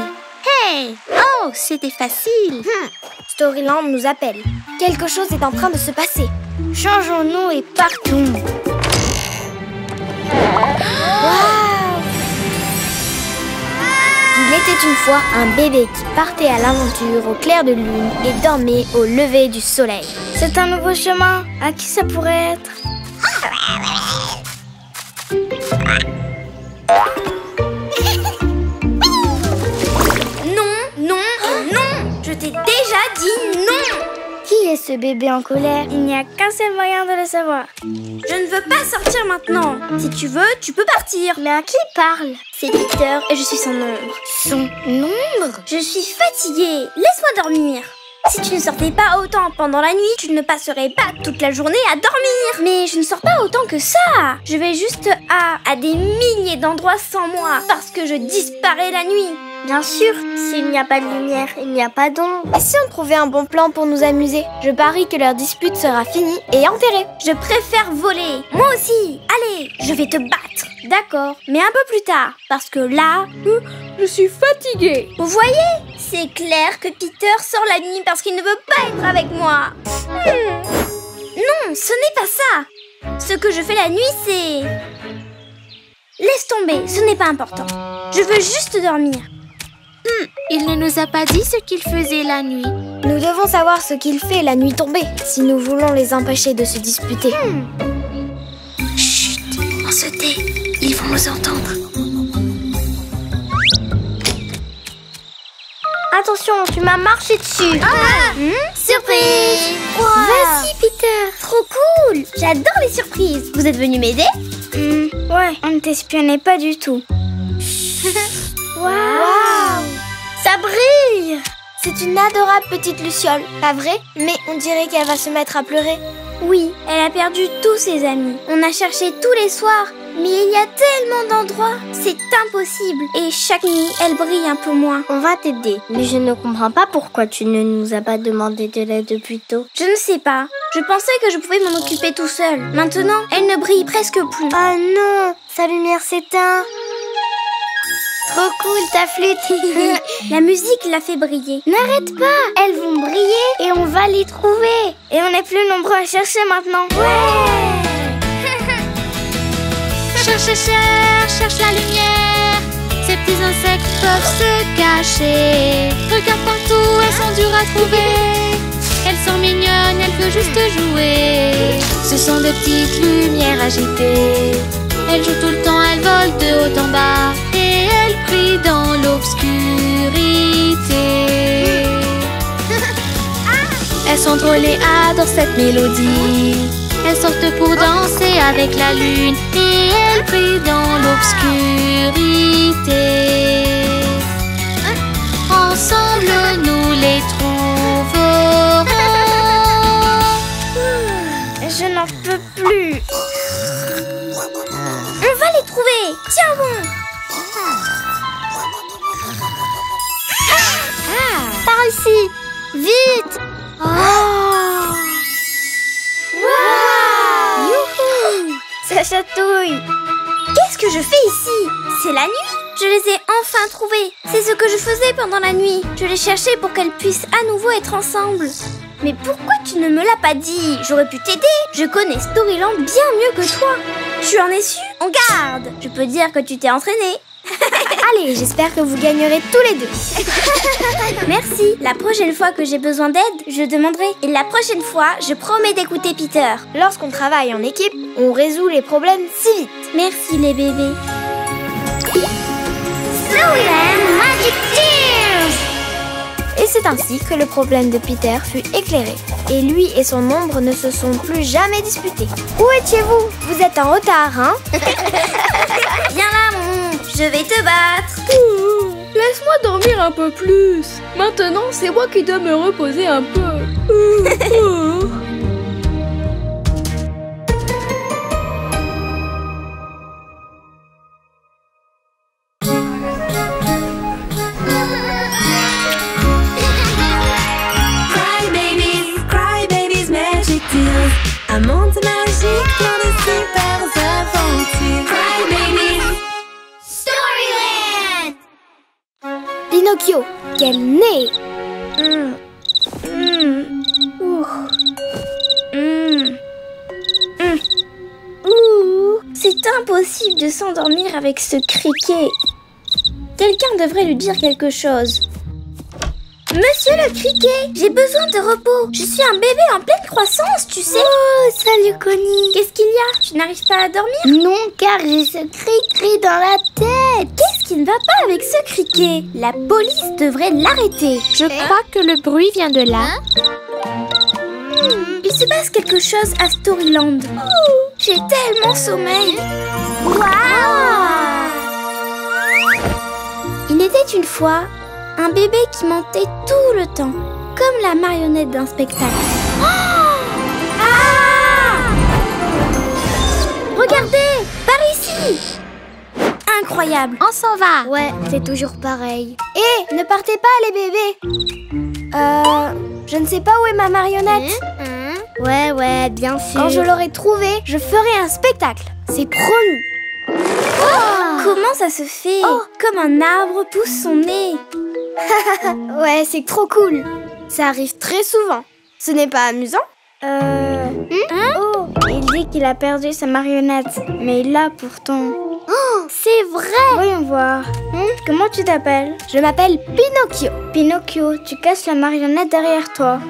Hey Oh, c'était facile. Storyland nous appelle. Quelque chose est en train de se passer. Changeons-nous et partons. Il était une fois un bébé qui partait à l'aventure au clair de lune et dormait au lever du soleil. C'est un nouveau chemin. À qui ça pourrait être? Non, non non Je t'ai déjà dit non Qui est ce bébé en colère? Il n'y a qu'un seul moyen de le savoir. Je ne veux pas sortir maintenant. Si tu veux, tu peux partir. Mais à qui parle C'est Peter et je suis son ombre. Son ombre? Je suis fatiguée. Laisse-moi dormir. Si tu ne sortais pas autant pendant la nuit, tu ne passerais pas toute la journée à dormir. Mais je ne sors pas autant que ça. Je vais juste à, à des milliers d'endroits sans moi parce que je disparais la nuit. Bien sûr, s'il n'y a pas de lumière, il n'y a pas d'ombre. Et si on trouvait un bon plan pour nous amuser Je parie que leur dispute sera finie et enterrée. Je préfère voler. Moi aussi. Allez, je vais te battre. D'accord, mais un peu plus tard. Parce que là, Je suis fatiguée. vous voyez C'est clair que Peter sort la nuit parce qu'il ne veut pas être avec moi. Hmm. Non, ce n'est pas ça. Ce que je fais la nuit, c'est... Laisse tomber, ce n'est pas important. Je veux juste dormir. Il ne nous a pas dit ce qu'il faisait la nuit. Nous devons savoir ce qu'il fait la nuit tombée si nous voulons les empêcher de se disputer. On se tait, ils vont nous entendre. Attention, tu m'as marché dessus. Hmm, Surprise. Vas-y, Peter. Trop cool. J'adore les surprises. Vous êtes venu m'aider? Hmm, ouais, on ne t'espionnait pas du tout. (laughs) Waouh Ça brille C'est une adorable petite luciole, pas vrai? Mais on dirait qu'elle va se mettre à pleurer. Oui, elle a perdu tous ses amis. On a cherché tous les soirs, mais il y a tellement d'endroits. C'est impossible. Et chaque nuit, elle brille un peu moins. On va t'aider, mais je ne comprends pas pourquoi tu ne nous as pas demandé de l'aide plus tôt. Je ne sais pas. Je pensais que je pouvais m'en occuper tout seul. Maintenant, elle ne brille presque plus. Ah non, sa lumière s'éteint. Trop cool ta flûte. (laughs) La musique l'a fait briller. N'arrête pas, elles vont briller et on va les trouver. Et on est plus nombreux à chercher maintenant. (laughs) Cherche, cherche, cherche la lumière. Ces petits insectes peuvent se cacher. Regarde partout, elles sont dures à trouver. Elles sont mignonnes, elles peuvent juste jouer. Ce sont des petites lumières agitées. Elles jouent tout le temps, elles volent de haut en bas. Et elles brillent dans l'obscurité. (laughs) Elles sont drôles et adorent cette mélodie. Elles sortent pour danser avec la lune et elles brillent dans l'obscurité. Ensemble, nous les trouverons. Je n'en peux plus. On va les trouver. Tiens bon. Par ici, vite. Youhou. Ça chatouille. Qu'est-ce que je fais ici? C'est la nuit. Je les ai enfin trouvés. C'est ce que je faisais pendant la nuit. Je les cherchais pour qu'elles puissent à nouveau être ensemble. Mais pourquoi tu ne me l'as pas dit? J'aurais pu t'aider. Je connais Storyland bien mieux que toi. Tu en es sûr? On garde. Je peux dire que tu t'es entraîné Allez, j'espère que vous gagnerez tous les deux. (laughs) Merci La prochaine fois que j'ai besoin d'aide, je demanderai Et la prochaine fois, je promets d'écouter Peter Lorsqu'on travaille en équipe, on résout les problèmes si vite. Merci les bébés Magic Tears. Et c'est ainsi que le problème de Peter fut éclairé. Et lui et son ombre ne se sont plus jamais disputés. Où étiez-vous? Vous êtes en retard, hein? (laughs) Viens là je vais te battre Laisse-moi dormir un peu plus. Maintenant, c'est moi qui dois me reposer un peu. (laughs) Hmm. Hmm. Ouh, c'est impossible de s'endormir avec ce criquet. Quelqu'un devrait lui dire quelque chose. Monsieur le criquet, j'ai besoin de repos. Je suis un bébé en pleine croissance, tu sais. Oh, salut Connie. Qu'est-ce qu'il y a? Tu n'arrives pas à dormir? Non, car j'ai ce cri-cri dans la tête. Qu'est-ce qui ne va pas avec ce criquet? La police devrait l'arrêter. Je crois que le bruit vient de là. Il se passe quelque chose à Storyland. Ouh, j'ai tellement sommeil. Waouh Il était une fois un bébé qui mentait tout le temps, comme la marionnette d'un spectacle. Oh ah Regardez, par ici incroyable. On s'en va. Ouais, c'est toujours pareil. Hé, ne partez pas les bébés. Euh, je ne sais pas où est ma marionnette. Ouais, ouais, bien sûr. Quand je l'aurai trouvée, je ferai un spectacle. C'est promis. Comment ça se fait Oh. Comme un arbre pousse son nez. (laughs) Ouais, c'est trop cool. Ça arrive très souvent. Ce n'est pas amusant Euh... Oh, il dit qu'il a perdu sa marionnette, mais il l'a pourtant. C'est vrai Voyons voir. Hmm, Comment tu t'appelles Je m'appelle Pinocchio. Pinocchio, tu casses la marionnette derrière toi. (laughs)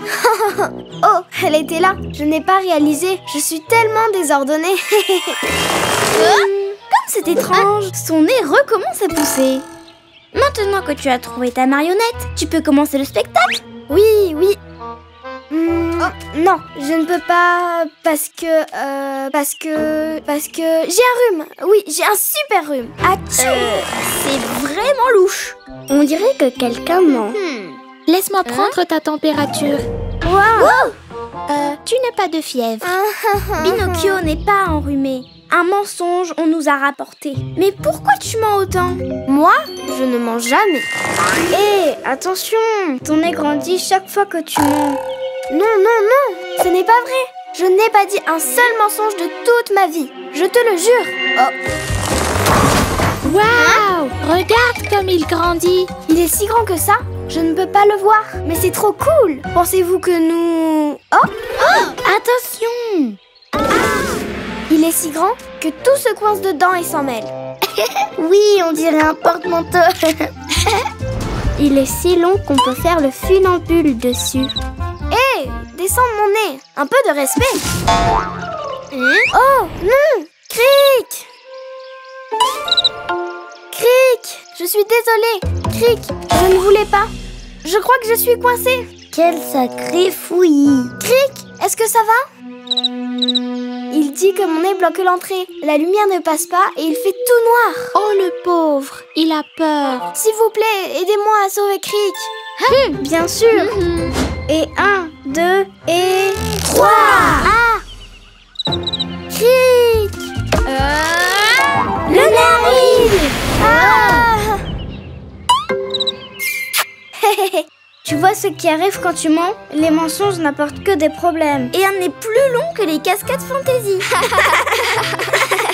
Oh, elle était là. Je n'ai pas réalisé. Je suis tellement désordonnée. (laughs) C'est étrange, son nez recommence à pousser. Maintenant que tu as trouvé ta marionnette, tu peux commencer le spectacle. Oui, oui. Hmm, Non, je ne peux pas parce que euh, parce que parce que j'ai un rhume. Oui, j'ai un super rhume. Atchou C'est vraiment louche. On dirait que quelqu'un ment. Laisse-moi prendre ta température. Euh, Tu n'as pas de fièvre. Pinocchio n'est pas enrhumé. Un mensonge, on nous a rapporté. Mais pourquoi tu mens autant? Moi, je ne mange jamais. Hé, attention Ton nez grandit chaque fois que tu mens. Non, non, non, ce n'est pas vrai. Je n'ai pas dit un seul mensonge de toute ma vie. Je te le jure. Oh, Waouh Regarde comme il grandit. il est si grand que ça Je ne peux pas le voir. Mais c'est trop cool. Pensez-vous que nous... Oh Attention Il est si grand que tout se coince dedans et s'en mêle. (laughs) Oui, on dirait un porte-manteau. (laughs) Il est si long qu'on peut faire le funambule dessus. Hé, descends de mon nez. Un peu de respect. Oh, non Cric Cric Je suis désolée. Cric, je ne voulais pas. Je crois que je suis coincée. Quel sacré fouillis Cric, est-ce que ça va? Il dit que mon nez bloque l'entrée. La lumière ne passe pas et il fait tout noir. Oh le pauvre, il a peur. S'il vous plaît, aidez-moi à sauver Cric. Bien sûr. Et un, deux, et... Trois. Ah. Cric Le nez arrive. Ah (laughs) Tu vois ce qui arrive quand tu mens? Les mensonges n'apportent que des problèmes. Et un n'est plus long que les cascades fantaisie. (laughs)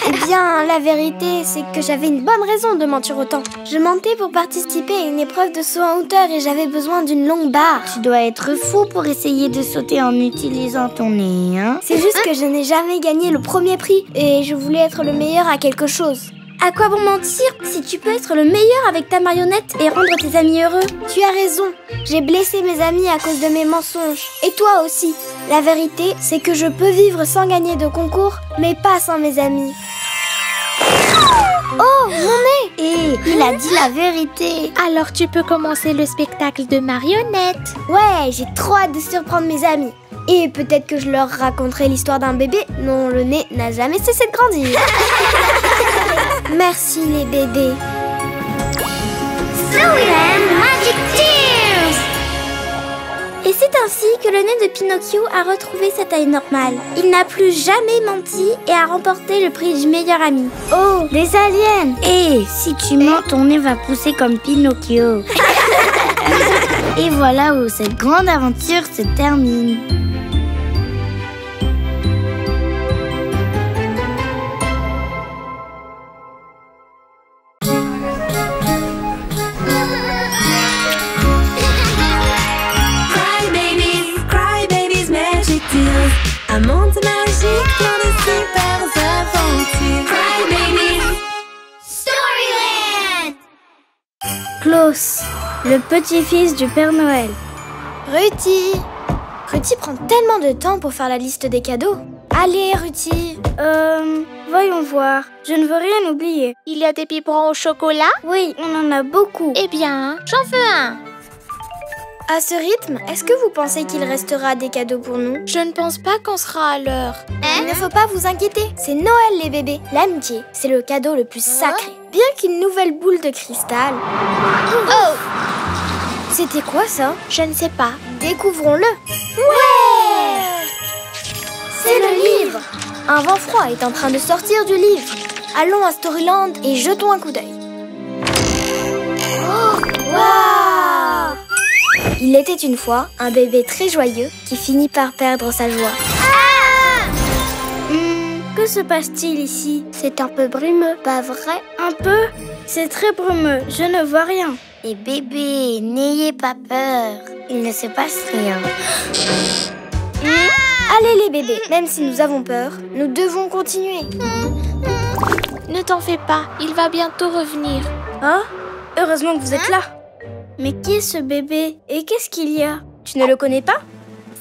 Eh bien, la vérité, c'est que j'avais une bonne raison de mentir autant. Je mentais pour participer à une épreuve de saut en hauteur et j'avais besoin d'une longue barre. Tu dois être fou pour essayer de sauter en utilisant ton nez, hein? C'est juste que je n'ai jamais gagné le premier prix et je voulais être le meilleur à quelque chose. À quoi bon mentir si tu peux être le meilleur avec ta marionnette et rendre tes amis heureux Tu as raison, j'ai blessé mes amis à cause de mes mensonges. Et toi aussi. La vérité, c'est que je peux vivre sans gagner de concours, mais pas sans mes amis. Oh, mon nez Et il a dit la vérité Alors tu peux commencer le spectacle de marionnettes. Ouais, j'ai trop hâte de surprendre mes amis. Et peut-être que je leur raconterai l'histoire d'un bébé dont le nez n'a jamais cessé de grandir. (laughs) Merci les bébés. Et c'est ainsi que le nez de Pinocchio a retrouvé sa taille normale. Il n'a plus jamais menti et a remporté le prix du meilleur ami. Oh, des aliens Et si tu mens, ton nez va pousser comme Pinocchio. (laughs) Et voilà où cette grande aventure se termine. Le petit-fils du Père Noël. Ruthie Ruthie prend tellement de temps pour faire la liste des cadeaux. Allez, Ruthie Euh, voyons voir. Je ne veux rien oublier. Il y a des biberons au chocolat? Oui, on en a beaucoup. Eh bien, j'en veux un. À ce rythme, est-ce que vous pensez qu'il restera des cadeaux pour nous? Je ne pense pas qu'on sera à l'heure. Il ne faut pas vous inquiéter, c'est Noël les bébés. L'amitié, c'est le cadeau le plus sacré. Bien qu'une nouvelle boule de cristal. Oh C'était quoi ça? Je ne sais pas. Découvrons-le. Ouais C'est le livre Un vent froid est en train de sortir du livre. Allons à Storyland et jetons un coup d'œil. Waouh Il était une fois un bébé très joyeux qui finit par perdre sa joie. Hmm, que se passe-t-il ici? C'est un peu brumeux, pas vrai? Un peu? C'est très brumeux, je ne vois rien. Les bébés, n'ayez pas peur. Il ne se passe rien. Allez les bébés, même si nous avons peur, nous devons continuer. Ne t'en fais pas, il va bientôt revenir. Oh Heureusement que vous êtes là. Mais qui est ce bébé? Et qu'est-ce qu'il y a? Tu ne le connais pas?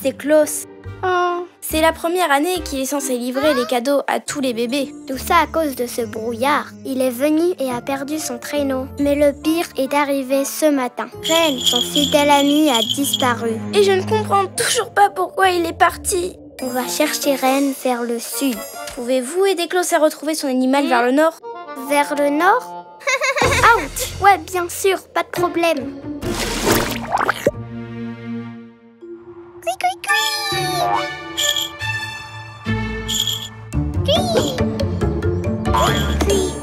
C'est Klaus. Oh, C'est la première année qu'il est censé livrer les cadeaux à tous les bébés. Tout ça à cause de ce brouillard. Il est venu et a perdu son traîneau. Mais le pire est arrivé ce matin. Ren, son fidèle ami, a disparu. et je ne comprends toujours pas pourquoi il est parti. On va chercher Ren vers le sud. Pouvez-vous aider Klaus à retrouver son animal vers le nord? Vers le nord? (laughs) Out Ouais, bien sûr, pas de problème. Cui, cui, cui. Cui. Cui.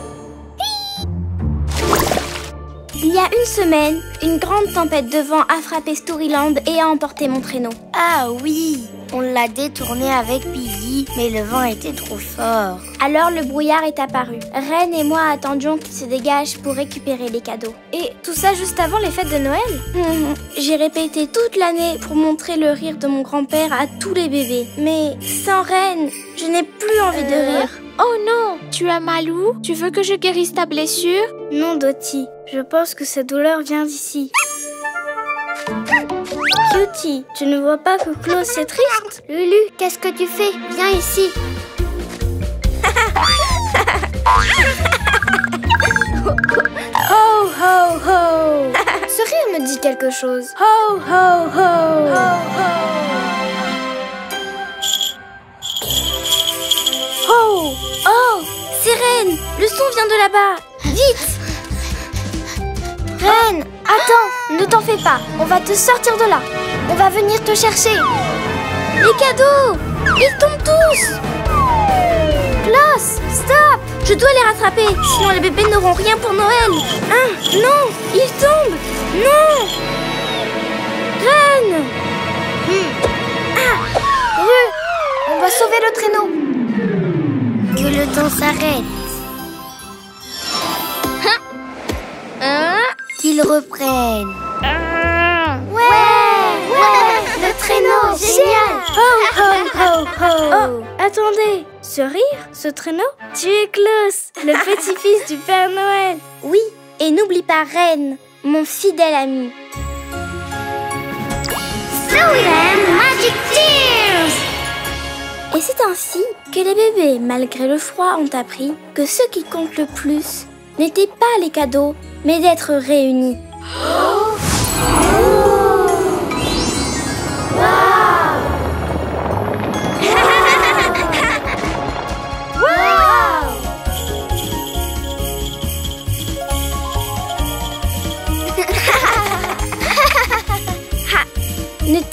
Y a une semaine, une grande tempête de vent a frappé Storyland et a emporté mon traîneau. Ah oui, on l'a détourné avec Billy, mais le vent était trop fort. Alors le brouillard est apparu. Ren et moi attendions qu'il se dégage pour récupérer les cadeaux. Et tout ça juste avant les fêtes de Noël? Mhm. J'ai répété toute l'année pour montrer le rire de mon grand-père à tous les bébés. Mais sans Ren, je n'ai plus envie de rire. Oh non, tu as mal où? Tu veux que je guérisse ta blessure? Non, Dottie, je pense que cette douleur vient d'ici. Cutie, tu ne vois pas que Klaus est triste? Lulu, qu'est-ce que tu fais? Viens ici. (laughs) Ho, ho, ho. Ce rire me dit quelque chose. Ho, ho, ho. Oh Oh Sirène Le son vient de là-bas. Vite Reine Attends Ne t'en fais pas. On va te sortir de là. On va venir te chercher. Les cadeaux Ils tombent tous. Klaus Stop. Je dois les rattraper. Sinon les bébés n'auront rien pour Noël. Hein Non Ils tombent. Non. Reine. Ah Ru On va sauver le traîneau. Que le temps s'arrête. Qu'ils reprennent. Ouais. Ouais. Le traîneau Génial. Ho, ho, ho, ho Oh, attendez. Ce rire Ce traîneau Tu es Klaus, le (laughs) petit-fils du Père Noël. Oui, et n'oublie pas Reine, mon fidèle ami. Magic Tears. Et c'est ainsi que les bébés, malgré le froid, ont appris que ce qui compte le plus n'était pas les cadeaux, mais d'être réunis. Ne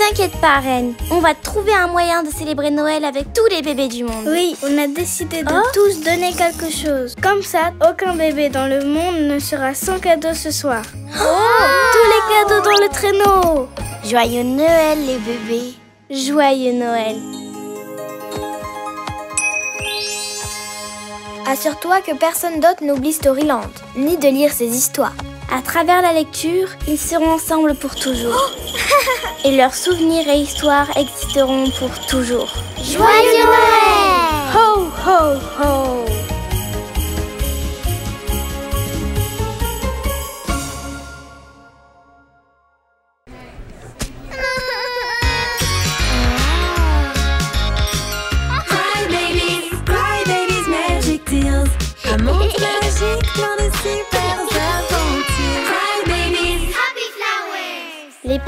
t'inquiète pas, Reine. On va trouver un moyen de célébrer Noël avec tous les bébés du monde. Oui, on a décidé de Oh. tous donner quelque chose. Comme ça, aucun bébé dans le monde ne sera sans cadeau ce soir. Tous les cadeaux dans le traîneau Joyeux Noël, les bébés. Joyeux Noël. Assure-toi que personne d'autre n'oublie Storyland, ni de lire ses histoires. À travers la lecture, ils seront ensemble pour toujours. (laughs) et leurs souvenirs et histoires existeront pour toujours. Joyeux Noël Ho, ho, ho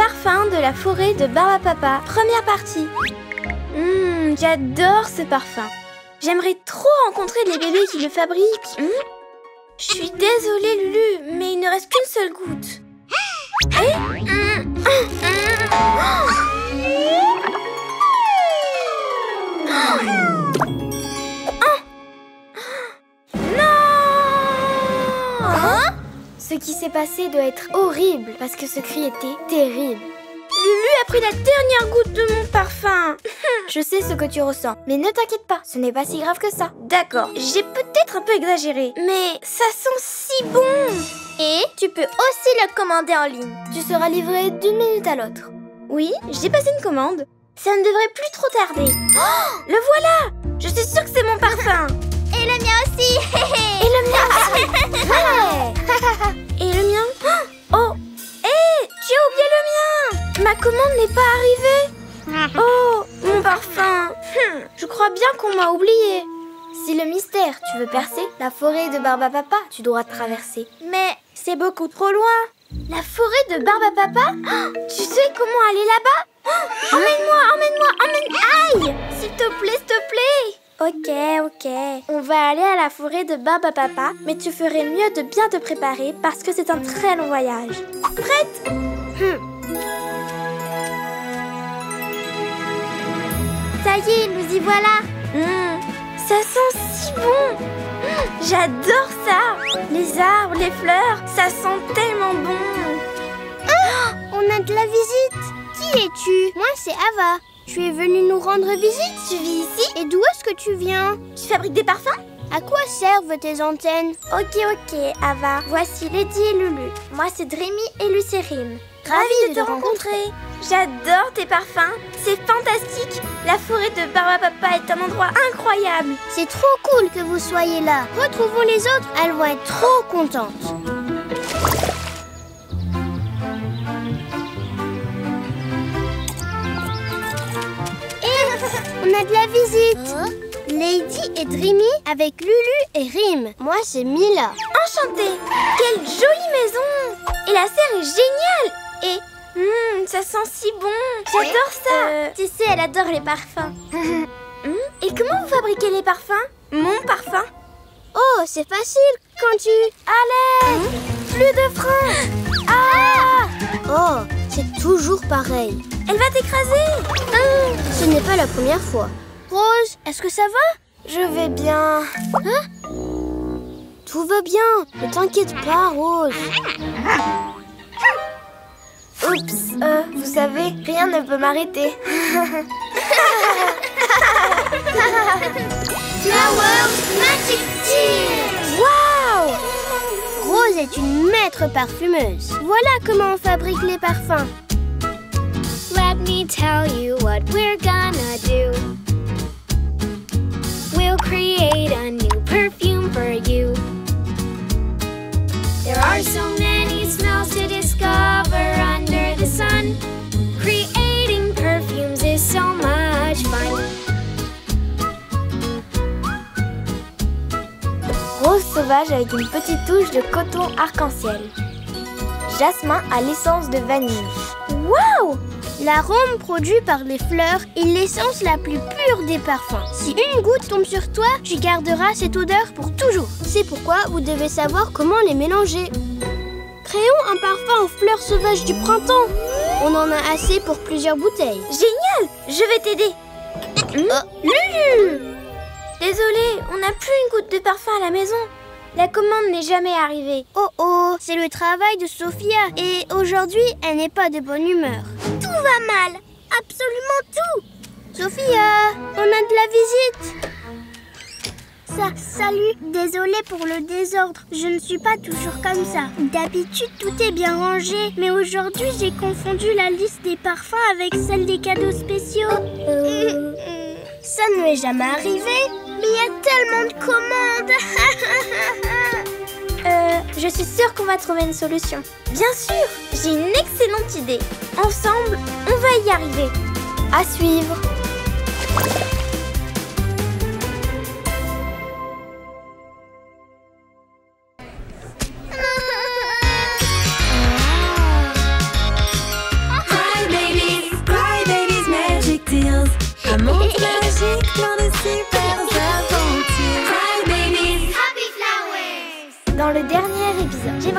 Parfums de la forêt de Barbapapa, première partie. Hum, j'adore ce parfum. J'aimerais trop rencontrer les bébés qui le fabriquent. Hum Je suis désolée, Lulu, mais il ne reste qu'une seule goutte. Hum, Ce qui s'est passé doit être horrible parce que ce cri était terrible. Lulu a pris la dernière goutte de mon parfum. (laughs) Je sais ce que tu ressens, mais ne t'inquiète pas, ce n'est pas si grave que ça. D'accord, j'ai peut-être un peu exagéré, mais ça sent si bon. Et tu peux aussi le commander en ligne. Tu seras livré d'une minute à l'autre. Oui, j'ai passé une commande. Ça ne devrait plus trop tarder. Oh, (gasps) le voilà Je suis sûre que qu'on m'a oublié. Si le mystère tu veux percer, la forêt de Barbapapa, tu dois traverser. Mais c'est beaucoup trop loin. La forêt de Barbapapa Oh, Tu sais comment aller là-bas? Oh, Emmène-moi, emmène-moi, emmène... Aïe S'il te plaît, s'il te plaît Ok, ok. On va aller à la forêt de Barbapapa, mais tu ferais mieux de bien te préparer parce que c'est un très long voyage. Prête? Ça y est, nous y voilà. Hum, Ça sent si bon J'adore ça Les arbres, les fleurs, ça sent tellement bon On a de la visite. Qui es-tu? Moi, c'est Ava. Tu es venue nous rendre visite? Tu vis ici? Et d'où est-ce que tu viens? Tu fabriques des parfums? À quoi servent tes antennes? Ok, ok, Ava. Voici Lady et Lulu. Moi, c'est Dreamy et Lucérim. Ravie de te rencontrer J'adore tes parfums C'est fantastique La forêt de Barbapapa est un endroit incroyable C'est trop cool que vous soyez là. Retrouvons les autres. Elles vont être trop contentes. Et on a de la visite. Lady et Dreamy avec Lulu et Rim. Moi, c'est Mila. Enchantée Quelle jolie maison Et la serre est géniale Et... hum, ça sent si bon J'adore ça Euh, tu sais, elle adore les parfums. Hum, (laughs) Et comment vous fabriquez les parfums? Mon parfum Oh, c'est facile quand tu... Allez Plus de frein Ah Oh, c'est toujours pareil. Elle va t'écraser Ah, ce n'est pas la première fois. Rose, est-ce que ça va? Je vais bien. Tout va bien. Ne t'inquiète pas, Rose. Oups, euh, vous savez, rien ne peut m'arrêter. (laughs) Flower Magic Tea Wow Rose est une maître parfumeuse. Voilà comment on fabrique les parfums. Let me tell you what we're gonna do. We'll create a new perfume for you. There are so many smells to discover the sun. Creating perfumes is so much fun. Rose sauvage avec une petite touche de coton arc-en-ciel. Jasmin à l'essence de vanille. Waouh L'arôme produit par les fleurs est l'essence la plus pure des parfums. Si une goutte tombe sur toi, tu garderas cette odeur pour toujours. C'est pourquoi vous devez savoir comment les mélanger. Créons un parfum aux fleurs sauvages du printemps. On en a assez pour plusieurs bouteilles. Génial Je vais t'aider Lulu Désolée, on n'a plus une goutte de parfum à la maison. La commande n'est jamais arrivée. Oh oh, c'est le travail de Sophia et aujourd'hui, elle n'est pas de bonne humeur. Tout va mal, absolument tout. Sophia, on a de la visite. Salut, désolée pour le désordre. Je ne suis pas toujours comme ça. D'habitude, tout est bien rangé, mais aujourd'hui, j'ai confondu la liste des parfums avec celle des cadeaux spéciaux. Euh, Ça ne m'est jamais arrivé, mais il y a tellement de commandes. (laughs) Euh, je suis sûre qu'on va trouver une solution. Bien sûr, j'ai une excellente idée. Ensemble, on va y arriver. À suivre.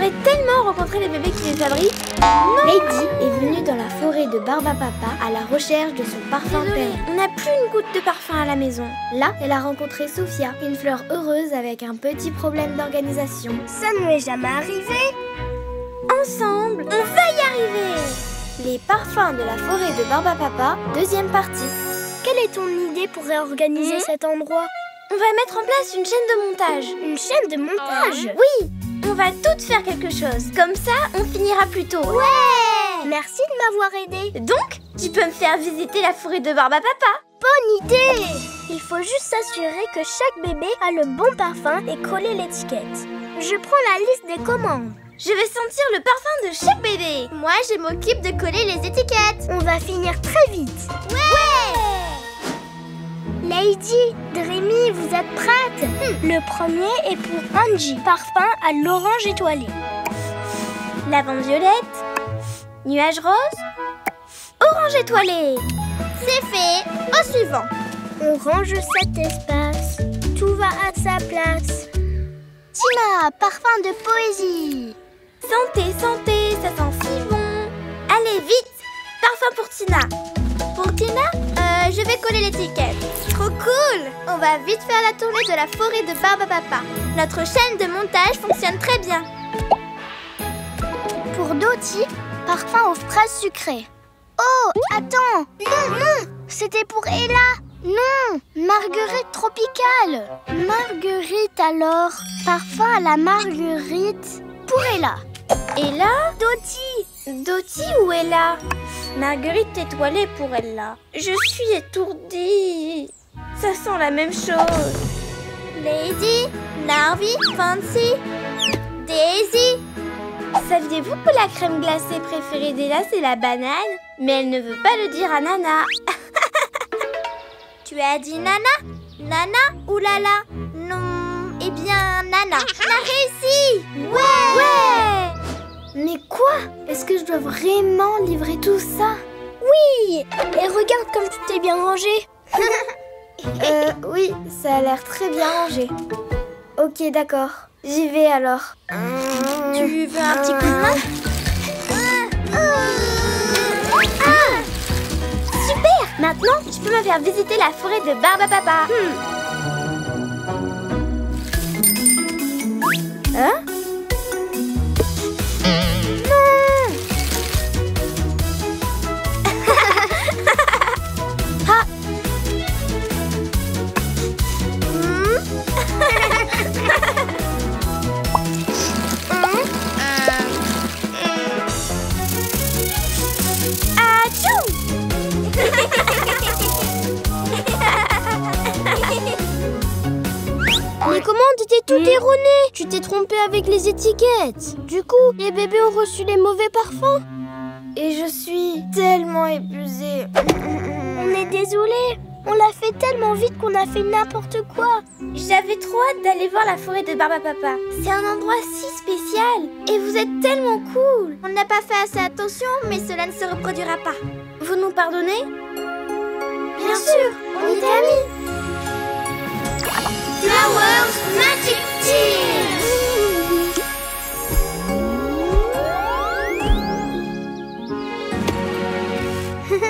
J'aimerais tellement rencontrer les bébés qui les fabriquent. Lady est venue dans la forêt de Barba Papa à la recherche de son parfum Désolée, on n'a plus une goutte de parfum à la maison. Là, elle a rencontré Sophia, une fleur heureuse avec un petit problème d'organisation. Ça ne m'est jamais arrivé. Ensemble, on va y arriver Les parfums de la forêt de Barba Papa, deuxième partie. Quelle est ton idée pour réorganiser Hmm cet endroit? On va mettre en place une chaîne de montage. Une chaîne de montage? Oui, on va toutes faire quelque chose. Comme ça, on finira plus tôt. Ouais Merci de m'avoir aidé. Donc, tu peux me faire visiter la forêt de Barba Papa Bonne idée Il faut juste s'assurer que chaque bébé a le bon parfum et coller l'étiquette. Je prends la liste des commandes. Je vais sentir le parfum de chaque bébé. Moi, je m'occupe de coller les étiquettes. On va finir très vite. Ouais Lady, Dreamy, vous êtes prêtes Le premier est pour Angie, parfum à l'orange étoilé. Lavande violette. Nuage rose. Orange étoilé. C'est fait. Au suivant. On range cet espace. Tout va à sa place. Tina, parfum de poésie. Santé, santé, ça sent si bon. Allez, vite Parfum pour Tina. Pour Tina, je vais coller l'étiquette. Trop cool On va vite faire la tournée de la forêt de Barba Papa. Notre chaîne de montage fonctionne très bien. Pour Dottie, parfum aux fraises sucrées. Oh, attends Non, non C'était pour Ella Non Marguerite tropicale Marguerite alors Parfum à la marguerite pour Ella. Ella Dottie Dottie ou Ella Marguerite étoilée pour Ella. Je suis étourdie. Ça sent la même chose. Lady, Narvi, Fancy, Daisy. Saviez-vous que la crème glacée préférée d'Ella c'est la banane Mais elle ne veut pas le dire à Nana. (laughs) tu as dit Nana Nana ou Lala Non. Eh bien, Nana. On a réussi Ouais Ouais Mais quoi? Est-ce que je dois vraiment livrer tout ça? Oui! Et regarde comme tu t'es bien rangé. (laughs) Euh, oui, ça a l'air très bien rangé. Ok, d'accord. J'y vais alors. Tu veux un petit coup de main? Ah! Super! Maintenant, tu peux me faire visiter la forêt de Barba Papa. Hein? Toutes erronées Tu t'es trompé avec les étiquettes Du coup, les bébés ont reçu les mauvais parfums Et je suis tellement épuisée. On est désolé On l'a fait tellement vite qu'on a fait n'importe quoi J'avais trop hâte d'aller voir la forêt de Barba Papa. C'est un endroit si spécial et vous êtes tellement cool. On n'a pas fait assez attention, mais cela ne se reproduira pas. Vous nous pardonnez? Bien sûr, on était amis. Flowers Magic Team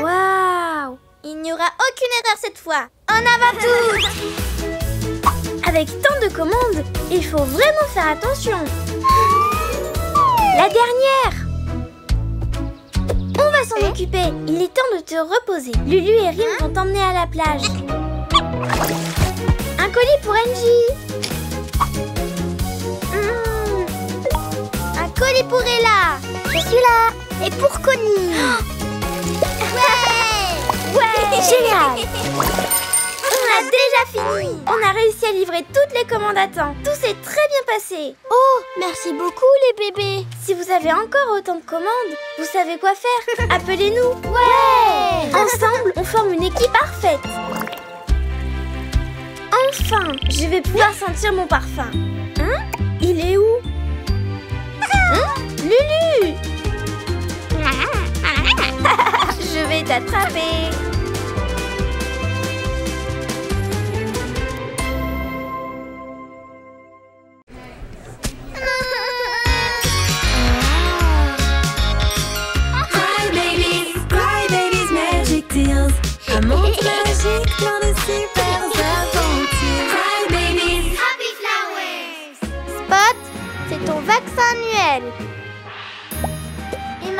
Waouh Il n'y aura aucune erreur cette fois. En avant tous Avec tant de commandes, il faut vraiment faire attention. La dernière On va s'en occuper. Il est temps de te reposer. Lulu et Rim vont t'emmener à la plage. Un colis pour Angie. Hmm. Un colis pour Ella. Je suis là Et pour Connie (gasps) Ouais Ouais Génial (laughs) On a déjà fini On a réussi à livrer toutes les commandes à temps. Tout s'est très bien passé. Oh, merci beaucoup les bébés Si vous avez encore autant de commandes, vous savez quoi faire. (laughs) Appelez-nous. Ouais Ensemble, on forme une équipe parfaite. Enfin, je vais pouvoir sentir mon parfum. Hein Il est où Hein Lulu (laughs) (laughs) Je vais t'attraper.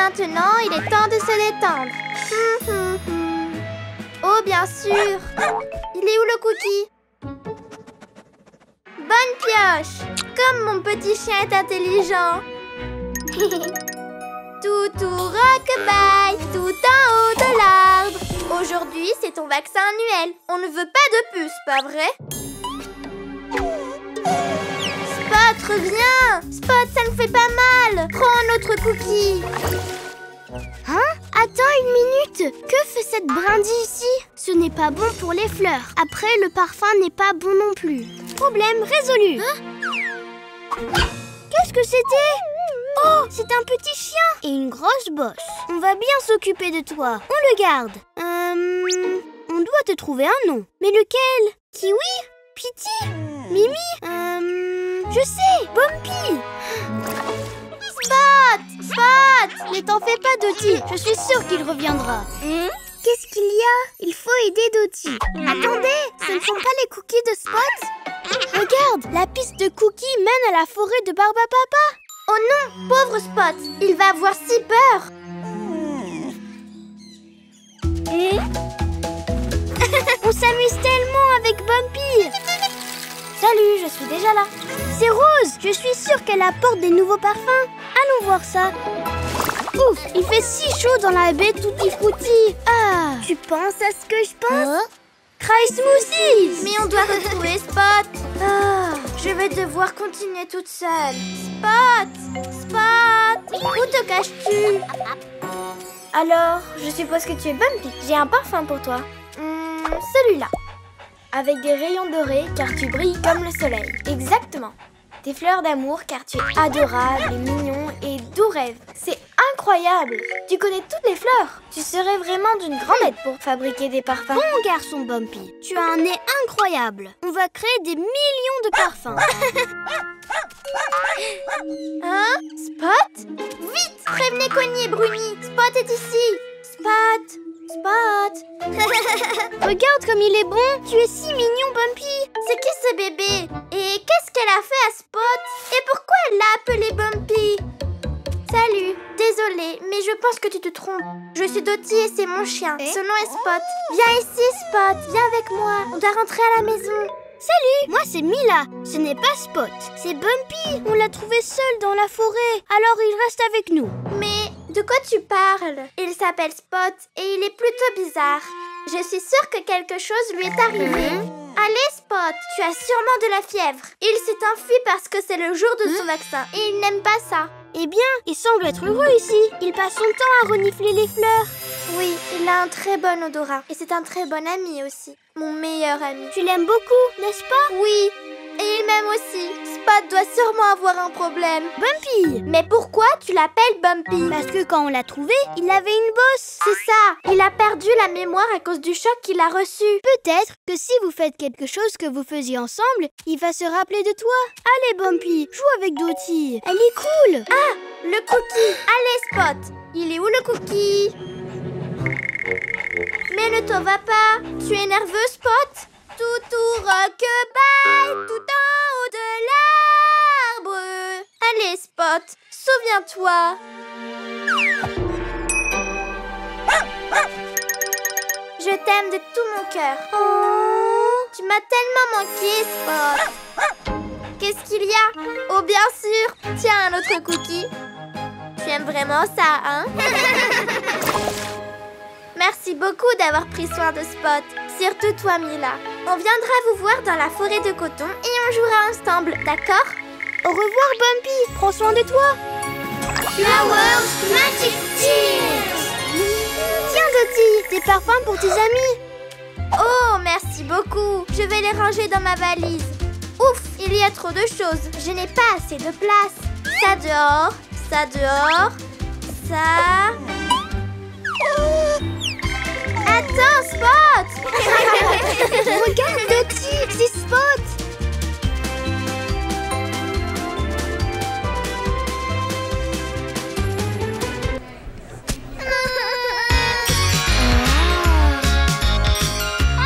Maintenant, il est temps de se détendre. (laughs) Oh, bien sûr. Il est où le cookie? Bonne pioche Comme mon petit chien est intelligent (laughs) Toutou rockabye, tout en haut de l'arbre Aujourd'hui, c'est ton vaccin annuel. On ne veut pas de puce, pas vrai? Spot, reviens Spot, ça ne fait pas mal. Prends notre cookie. Hein? Attends une minute. Que fait cette brindille ici? Ce n'est pas bon pour les fleurs. Après, le parfum n'est pas bon non plus. Problème résolu. Qu'est-ce que c'était? Oh, c'est un petit chien et une grosse bosse. On va bien s'occuper de toi. On le garde. Euh, on doit te trouver un nom. Mais lequel? Kiwi? Piti? Mimi? Euh, je sais, Bumpy. Spot Spot. Ne t'en fais pas, Dottie. Je suis sûre qu'il reviendra. Qu'est-ce qu'il y a? Il faut aider Dottie. Attendez, ce ne sont pas les cookies de Spot? Regarde, la piste de cookies mène à la forêt de Barbapapa. Oh non, pauvre Spot. Il va avoir si peur. (laughs) On s'amuse tellement avec Bumpy Salut, je suis déjà là. C'est Rose Je suis sûre qu'elle apporte des nouveaux parfums. Allons voir ça. Ouf, il fait si chaud dans la baie Tutti Frutti. Ah Tu penses à ce que je pense? Cry Smoothies Mais on doit retrouver Spot Ah, Je vais devoir continuer toute seule Spot Spot Où te caches-tu? Alors, je suppose que tu es Bumpy. J'ai un parfum pour toi. Hmm, Celui-là. Avec des rayons dorés car tu brilles comme le soleil. Exactement. Des fleurs d'amour car tu es adorable et mignon et doux rêve. C'est incroyable. Tu connais toutes les fleurs. Tu serais vraiment d'une grande aide pour fabriquer des parfums. Bon garçon Bumpy, tu as un nez incroyable. On va créer des millions de parfums. (laughs) Hein? Spot? Vite Prévenez Connie et Bruni Spot est ici Spot? Spot (laughs) Regarde comme il est bon. Tu es si mignon Bumpy. C'est qui ce bébé? Et qu'est-ce qu'elle a fait à Spot? Et pourquoi elle l'a appelé Bumpy? Salut, désolée, mais je pense que tu te trompes. Je suis Dottie et c'est mon chien. Son nom est Spot. Viens ici, Spot, viens avec moi. On doit rentrer à la maison. Salut, moi c'est Mila. Ce n'est pas Spot, c'est Bumpy. On l'a trouvé seul dans la forêt. Alors il reste avec nous. Mais de quoi tu parles? Il s'appelle Spot et il est plutôt bizarre. Je suis sûre que quelque chose lui est arrivé. Allez, Spot, tu as sûrement de la fièvre. Il s'est enfui parce que c'est le jour de son vaccin et il n'aime pas ça. Eh bien, il semble être heureux ici. Il passe son temps à renifler les fleurs. Oui, il a un très bon odorat et c'est un très bon ami aussi. Mon meilleur ami. Tu l'aimes beaucoup, n'est-ce pas? Oui, et il m'aime aussi. Spot doit sûrement avoir un problème. Bumpy Mais pourquoi tu l'appelles Bumpy? Parce que quand on l'a trouvé, il avait une bosse. C'est ça, il a perdu la mémoire à cause du choc qu'il a reçu. Peut-être que si vous faites quelque chose que vous faisiez ensemble, il va se rappeler de toi. Allez, Bumpy, joue avec Dottie. Elle est cool. Ah, le cookie. Allez, Spot. Il est où le cookie? Mais ne t'en va pas. Tu es nerveux, Spot? Toutou rockabye, tout en haut de l'arbre. Allez, Spot, souviens-toi. Je t'aime de tout mon cœur. Tu m'as tellement manqué, Spot. Qu'est-ce qu'il y a? Oh, bien sûr. Tiens, un autre cookie. Tu aimes vraiment ça, hein? (laughs) Merci beaucoup d'avoir pris soin de Spot. Surtout toi, Mila. On viendra vous voir dans la forêt de coton et on jouera ensemble, d'accord? Au revoir, Bumpy. Prends soin de toi. Flowers Magic Tears Tiens, Dottie, des parfums pour tes amis. Oh, merci beaucoup. Je vais les ranger dans ma valise. Ouf, il y a trop de choses. Je n'ai pas assez de place. Ça dehors, ça dehors, ça... Attends, Spot! (laughs) Regarde, Dotty, c'est Spot!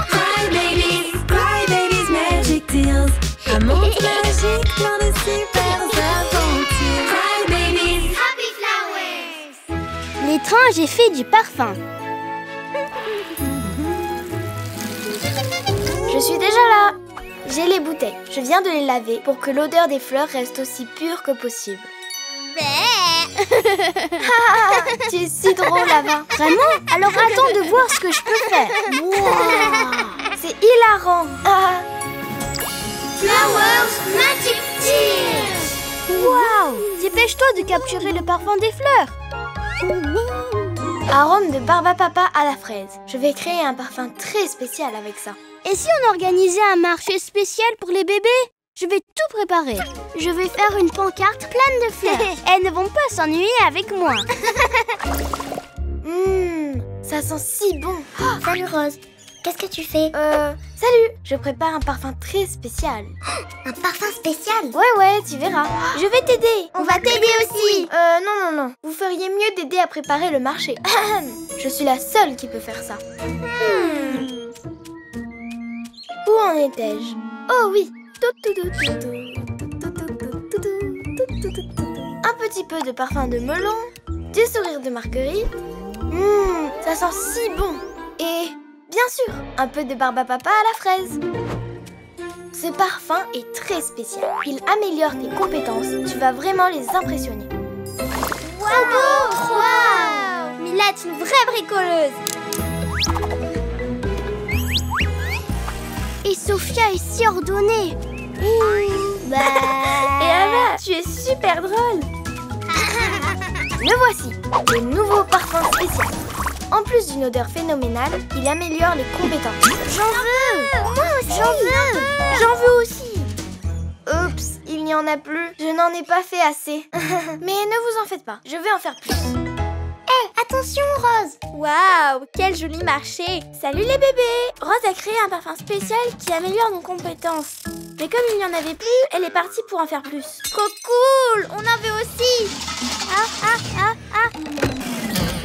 Cry babies, cry babies, magic de super Cry happy flowers. L'étrange effet du parfum. Je suis déjà là. J'ai les bouteilles. Je viens de les laver pour que l'odeur des fleurs reste aussi pure que possible. (laughs) tu es si drôle, Ava. Vraiment Alors attends de voir ce que je peux faire. C'est hilarant. Ah, Flowers Magic Tears. Waouh Dépêche-toi de capturer le parfum des fleurs. arôme de barbapapa à la fraise. Je vais créer un parfum très spécial avec ça. Et si on organisait un marché spécial pour les bébés? Je vais tout préparer. Je vais faire une pancarte pleine de fleurs. (laughs) Elles ne vont pas s'ennuyer avec moi. Hum, (laughs) ça sent si bon. (gasps) Salut Rose, qu'est-ce que tu fais? Euh, salut. Je prépare un parfum très spécial. (gasps) Un parfum spécial? Ouais, ouais, tu verras. (gasps) Je vais t'aider. On va t'aider aussi. Euh, non, non, non. Vous feriez mieux d'aider à préparer le marché. (laughs) Je suis la seule qui peut faire ça. Hmm. Où en étais-je? Oh oui. Un petit peu de parfum de melon, du sourire de marguerite. Hum, ça sent si bon. Et bien sûr, un peu de barbe à papa à la fraise. Ce parfum est très spécial. Il améliore tes compétences. Tu vas vraiment les impressionner. Wow Mila est une vraie bricoleuse. Sophia est si ordonnée. Et Ava, tu es super drôle. (laughs) Le voici, le nouveau parfum spécial. En plus d'une odeur phénoménale, il améliore les compétences. J'en veux Moi aussi J'en veux J'en veux aussi. Oups, il n'y en a plus. Je n'en ai pas fait assez. (laughs) Mais ne vous en faites pas, je vais en faire plus. Attention Rose Waouh Quel joli marché Salut les bébés Rose a créé un parfum spécial qui améliore nos compétences. Mais comme il n'y en avait plus, elle est partie pour en faire plus. Trop cool On en veut aussi Ah ah ah ah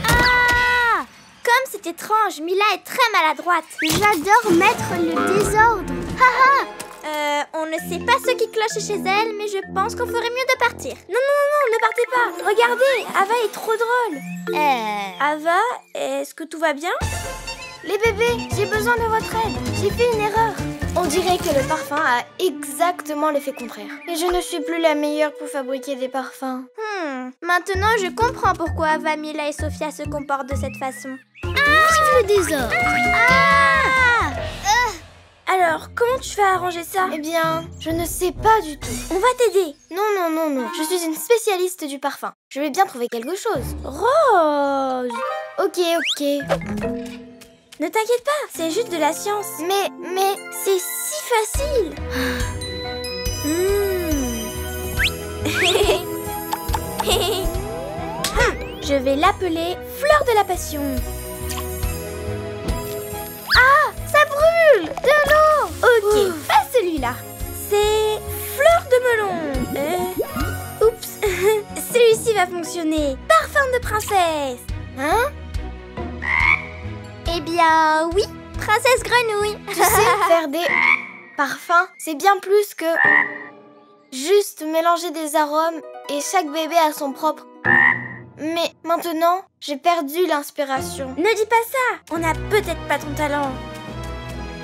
Ah Comme c'est étrange, Mila est très maladroite. J'adore mettre le désordre. Haha euh, on ne sait pas ce qui cloche chez elle, mais je pense qu'on ferait mieux de partir. Non, non, non, non, ne partez pas Regardez, Ava est trop drôle Euh... Ava, est-ce que tout va bien? Les bébés, j'ai besoin de votre aide. J'ai fait une erreur. On dirait que le parfum a exactement l'effet contraire. Et je ne suis plus la meilleure pour fabriquer des parfums. Hmm, maintenant je comprends pourquoi Ava, Mila et Sophia se comportent de cette façon. Ah le désordre Ah Alors, comment tu vas arranger ça Eh bien, je ne sais pas du tout. On va t'aider. Non, non, non, non. Je suis une spécialiste du parfum. Je vais bien trouver quelque chose. Rose Ok, ok. Ne t'inquiète pas, c'est juste de la science. Mais, mais, c'est si facile. Hmm. (laughs) Je vais l'appeler Fleur de la Passion. Ah, ça brûle De l'eau Ok, pas celui-là. C'est Fleur de melon. Euh, Oups, (laughs) celui-ci va fonctionner. Parfum de princesse. Hein? Eh bien, oui, princesse grenouille. Tu sais, (laughs) faire des parfums, c'est bien plus que juste mélanger des arômes et chaque bébé a son propre. Mais maintenant, j'ai perdu l'inspiration. Ne dis pas ça On n'a peut-être pas ton talent.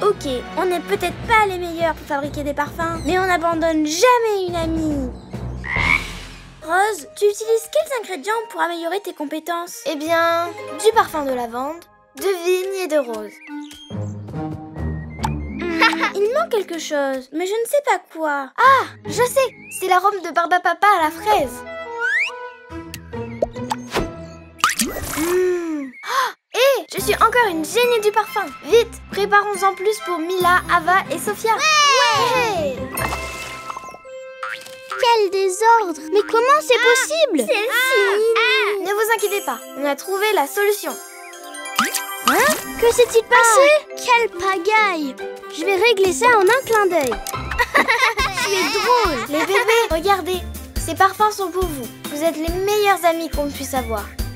Ok, on n'est peut-être pas les meilleurs pour fabriquer des parfums, mais on n'abandonne jamais une amie. Rose, tu utilises quels ingrédients pour améliorer tes compétences? Eh bien, du parfum de lavande, de vigne et de rose. (laughs) Il manque quelque chose, mais je ne sais pas quoi. Ah, je sais, c'est l'arôme de barbapapa à la fraise. Je suis encore une génie du parfum. Vite, préparons-en plus pour Mila, Ava et Sophia. Ouais, Quel désordre Mais comment c'est possible Ne vous inquiétez pas, on a trouvé la solution. Hein Que s'est-il passé Quelle pagaille Je vais régler ça en un clin d'œil. (laughs) tu es drôle Les bébés, regardez, ces parfums sont pour vous. Vous êtes les meilleurs amis qu'on puisse avoir.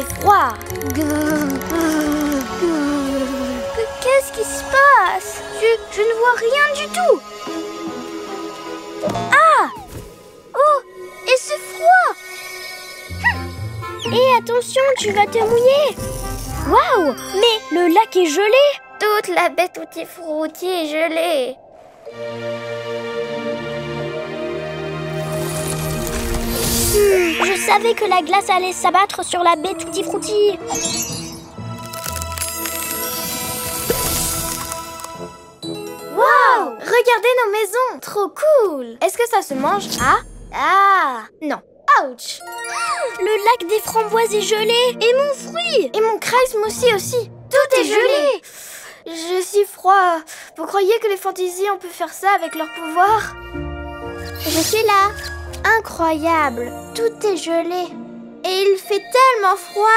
pas Qu'est-ce qui se passe? Je, je ne vois rien du tout. Ah! Oh! Et c'est froid! Et attention, tu vas te mouiller. Waouh! Mais le lac est gelé. Toute la baie Tutti Frutti est gelée. Je savais que la glace allait s'abattre sur la baie Tutti Frutti. Wow Regardez nos maisons Trop cool. Est-ce que ça se mange? Ah Ah Non. Ouch. Le lac des framboises est gelé. Et mon fruit. Et mon Kreis aussi aussi. Tout est gelé. Je suis froid. Vous croyez que les fantaisies, on peut faire ça avec leur pouvoir? Je suis là Incroyable. Tout est gelé. Et il fait tellement froid.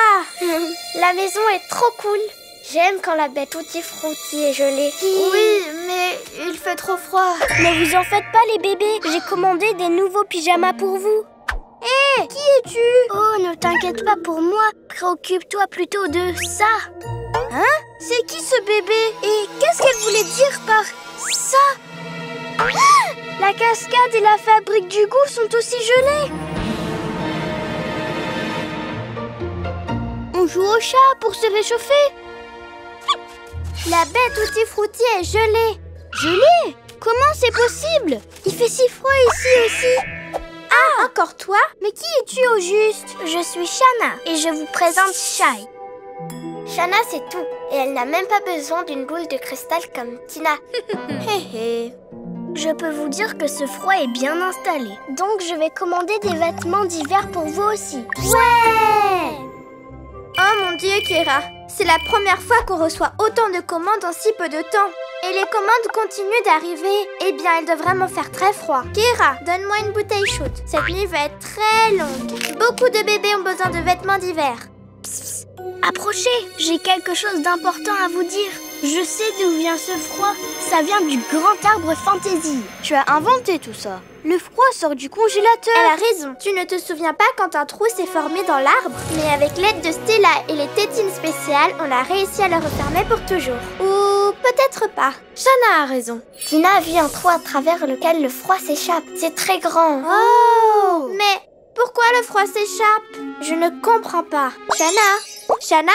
(laughs) La maison est trop cool. J'aime quand la baie Tutti Frutti est gelée. Oui, mais il fait trop froid. Ne vous en faites pas les bébés, j'ai commandé des nouveaux pyjamas pour vous. Hé, qui es-tu? Oh, ne t'inquiète pas pour moi, préoccupe-toi plutôt de ça. Hein? C'est qui ce bébé? Et qu'est-ce qu'elle voulait dire par ça? La cascade et la fabrique du goût sont aussi gelées. On joue au chat pour se réchauffer. La baie Tutti Frutti est gelée. Gelée? Comment c'est possible? Il fait si froid ici aussi. Ah, encore toi? Mais qui es-tu au juste? Je suis Shana et je vous présente Shai. Shana, c'est tout. Et elle n'a même pas besoin d'une boule de cristal comme Tina. (laughs) Hé hé. Je peux vous dire que ce froid est bien installé. Donc je vais commander des vêtements d'hiver pour vous aussi. Ouais Oh mon dieu, Kira C'est la première fois qu'on reçoit autant de commandes en si peu de temps. Et les commandes continuent d'arriver. Eh bien, il doit vraiment faire très froid. Kira, donne-moi une bouteille chaude. Cette nuit va être très longue. Beaucoup de bébés ont besoin de vêtements d'hiver. Approchez, j'ai quelque chose d'important à vous dire. Je sais d'où vient ce froid. Ça vient du grand arbre fantaisie. Tu as inventé tout ça. Le froid sort du congélateur. Elle a raison. Tu ne te souviens pas quand un trou s'est formé dans l'arbre? Mais avec l'aide de Stella et les tétines spéciales, on a réussi à le refermer pour toujours. Ou peut-être pas. Shana a raison. Tina a vu un trou à travers lequel le froid s'échappe. C'est très grand. Oh Mais pourquoi le froid s'échappe? Je ne comprends pas. Shana Shana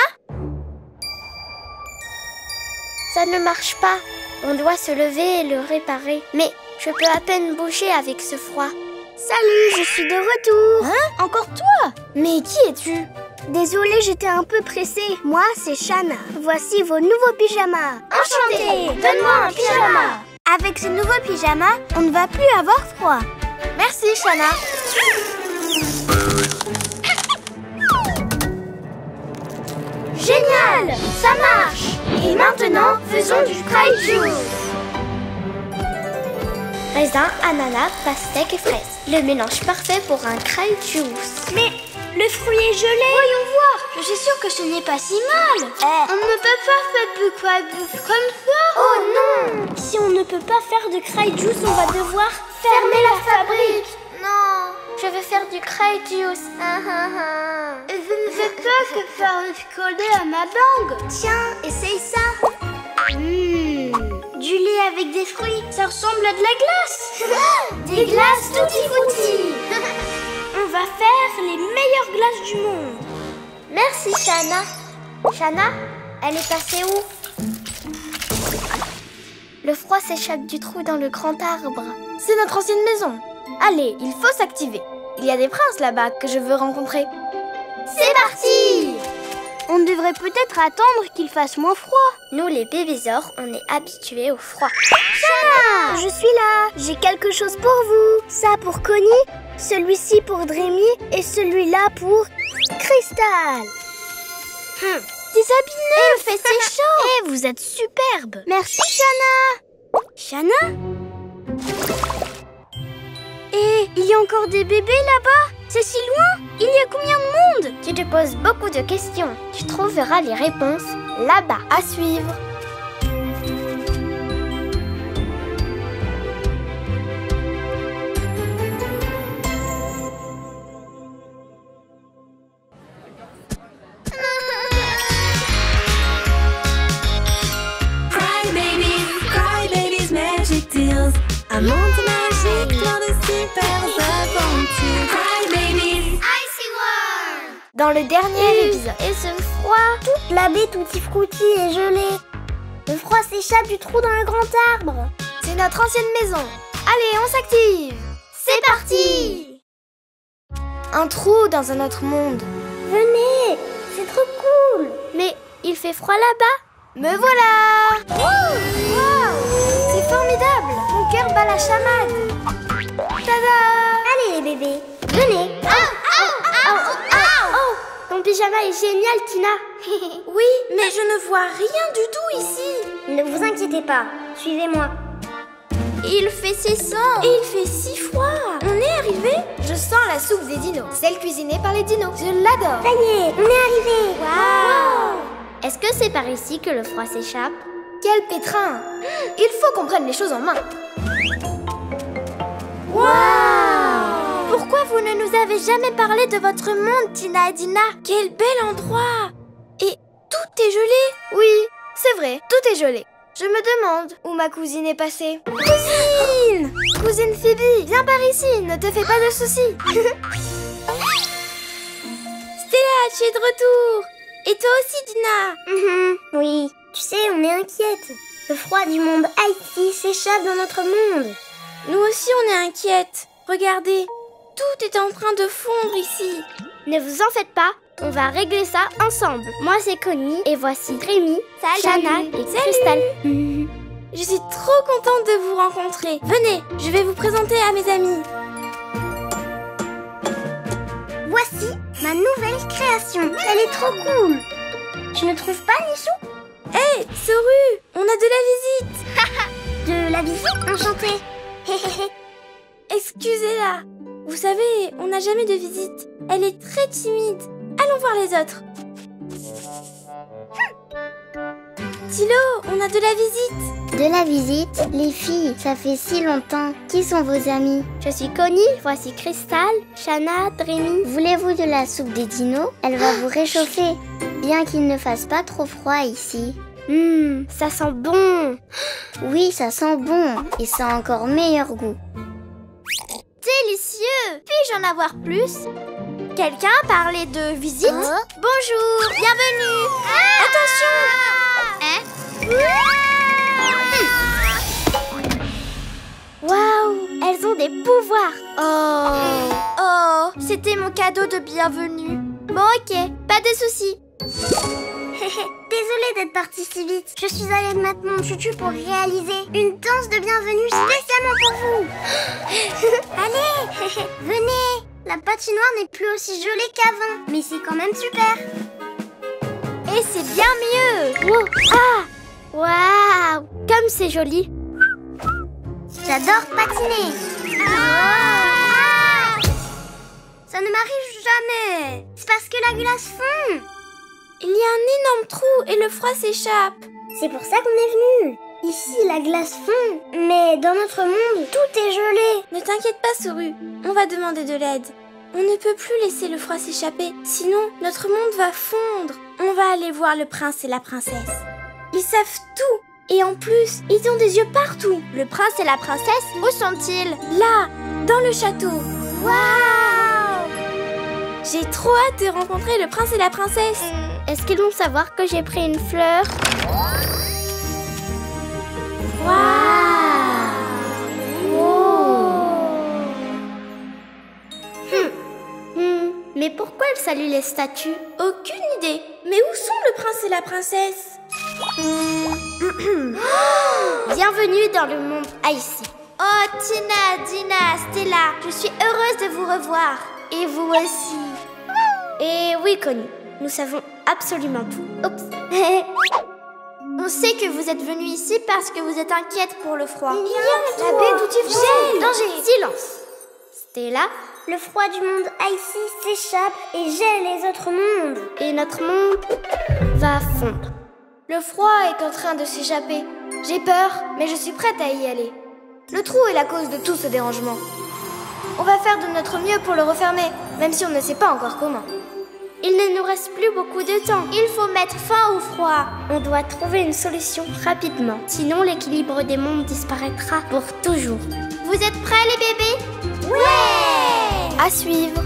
Ça ne marche pas. On doit se lever et le réparer. Mais je peux à peine bouger avec ce froid. Salut, je suis de retour. Hein? Encore toi? Mais qui es-tu? Désolée, j'étais un peu pressée. Moi, c'est Shana. Voici vos nouveaux pyjamas. Enchantée Donne-moi un pyjama Avec ce nouveau pyjama, on ne va plus avoir froid. Merci, Shana. Génial Ça marche Et maintenant, faisons du cry juice Raisin, ananas, pastèque et fraises. Le mélange parfait pour un cry juice. Mais le fruit est gelé. Voyons voir Je suis sûre que ce n'est pas si mal. On ne peut pas faire du cry juice comme ça. Oh non Si on ne peut pas faire de cry juice, on va devoir Fermez la fabrique Non Je veux faire du cry juice Ah, ah, ah. Je ne veux pas que faire coller à ma langue. Tiens, essaye ça Mmh, du lait avec des fruits, ça ressemble à de la glace. (laughs) Des glaces tutti frutti (laughs) On va faire les meilleures glaces du monde. Merci, Shana. Shana, elle est passée où? Le froid s'échappe du trou dans le grand arbre. C'est notre ancienne maison. Allez, il faut s'activer. Il y a des princes là-bas que je veux rencontrer. C'est parti On devrait peut-être attendre qu'il fasse moins froid. Nous, les bébésors, on est habitués au froid. Shana Je suis là. J'ai quelque chose pour vous. Ça pour Connie, celui-ci pour Dreamy et celui-là pour Cristal. Hum. Neufs Il fait si (laughs) chaud Eh, vous êtes superbe Merci, Shana Shana et il y a encore des bébés là-bas. C'est si loin. Il y a combien de monde? Tu te poses beaucoup de questions. Tu trouveras les réponses là-bas. À suivre. Icy World Dans le dernier épisode. Et ce froid Toute la baie tutti frutti est gelée. Le froid s'échappe du trou dans le grand arbre. C'est notre ancienne maison. Allez, on s'active. C'est parti Un trou dans un autre monde. Venez C'est trop cool Mais il fait froid là-bas Me voilà Wow C'est formidable Mon cœur bat la chamade Allez les bébés, venez. Oh Ton pyjama est génial, Tina. (laughs) Oui, mais je ne vois rien du tout ici. Ne vous inquiétez pas, suivez-moi. Il fait si sang Et il fait si froid. On est arrivé. Je sens la soupe des dinos, celle cuisinée par les dinos. Je l'adore. Ça y est, on est arrivé. Wow. Est-ce que c'est par ici que le froid s'échappe? Quel pétrin. Il faut qu'on prenne les choses en main Pourquoi vous ne nous avez jamais parlé de votre monde, Tina et Dina Quel bel endroit Et tout est gelé Oui, c'est vrai, tout est gelé. Je me demande où ma cousine est passée. Cousine Cousine Phoebe, viens par ici, ne te fais pas de soucis. (laughs) Stella, tu es de retour Et toi aussi, Dina Mhm, Oui, tu sais, on est inquiète. Le froid du monde Haïti s'échappe dans notre monde. Nous aussi, on est inquiètes. Regardez, tout est en train de fondre ici. Ne vous en faites pas, on va régler ça ensemble. Moi, c'est Connie et voici Rémi, Shana et Crystal. (laughs) Je suis trop contente de vous rencontrer. Venez, je vais vous présenter à mes amis. Voici ma nouvelle création. Elle est trop cool. Tu ne trouves pas, Nichou Hé, Soru, on a de la visite. (laughs) De la visite enchantée. (laughs) Excusez-la. Vous savez, on n'a jamais de visite. Elle est très timide. Allons voir les autres. Tilo, on a de la visite. De la visite? Les filles, ça fait si longtemps. Qui sont vos amis? Je suis Connie, voici Crystal, Shana, Rémi. Voulez-vous de la soupe des dinos? Elle va vous (gasps) réchauffer. Bien qu'il ne fasse pas trop froid ici. Hum, ça sent bon. Oui, ça sent bon. Et ça a encore meilleur goût. Délicieux. Puis-je en avoir plus? Quelqu'un a parlé de visite? Bonjour, bienvenue. Waouh, elles ont des pouvoirs. Oh, oh, c'était mon cadeau de bienvenue. Bon, ok, pas de soucis. (laughs) Désolée d'être partie si vite. Je suis allée mettre mon chouchou pour réaliser une danse de bienvenue spécialement pour vous. (gasps) Allez, (laughs) venez. La patinoire n'est plus aussi jolie qu'avant, mais c'est quand même super. Et c'est bien mieux. Wow. Ah Comme c'est joli. J'adore patiner. Ah Ça ne m'arrive jamais. C'est parce que la glace fond. Il y a un énorme trou et le froid s'échappe. C'est pour ça qu'on est venu. Ici, la glace fond, mais dans notre monde, tout est gelé. Ne t'inquiète pas, Soru. On va demander de l'aide. On ne peut plus laisser le froid s'échapper, sinon notre monde va fondre. On va aller voir le prince et la princesse. Ils savent tout. Et en plus, ils ont des yeux partout. Le prince et la princesse, où sont-ils? Là, dans le château. Waouh J'ai trop hâte de rencontrer le prince et la princesse. Est-ce qu'ils vont savoir que j'ai pris une fleur? Hmm, Mais pourquoi elle salue les statues? Aucune idée. Mais où sont le prince et la princesse? Bienvenue dans le monde Icy. Oh, Tina, Dina, Stella, je suis heureuse de vous revoir. Et vous aussi. Et oui, Connie, nous savons absolument tout. Oups. (laughs) On sait que vous êtes venus ici parce que vous êtes inquiète pour le froid. Il y a la baie d'outils. Danger. Silence. Stella, le froid du monde Icy s'échappe et gèle les autres mondes. Et notre monde va fondre. Le froid est en train de s'échapper. J'ai peur, mais je suis prête à y aller. Le trou est la cause de tout ce dérangement. On va faire de notre mieux pour le refermer, même si on ne sait pas encore comment. Il ne nous reste plus beaucoup de temps. Il faut mettre fin au froid. On doit trouver une solution rapidement. Sinon, l'équilibre des mondes disparaîtra pour toujours. Vous êtes prêts les bébés? Ouais À suivre.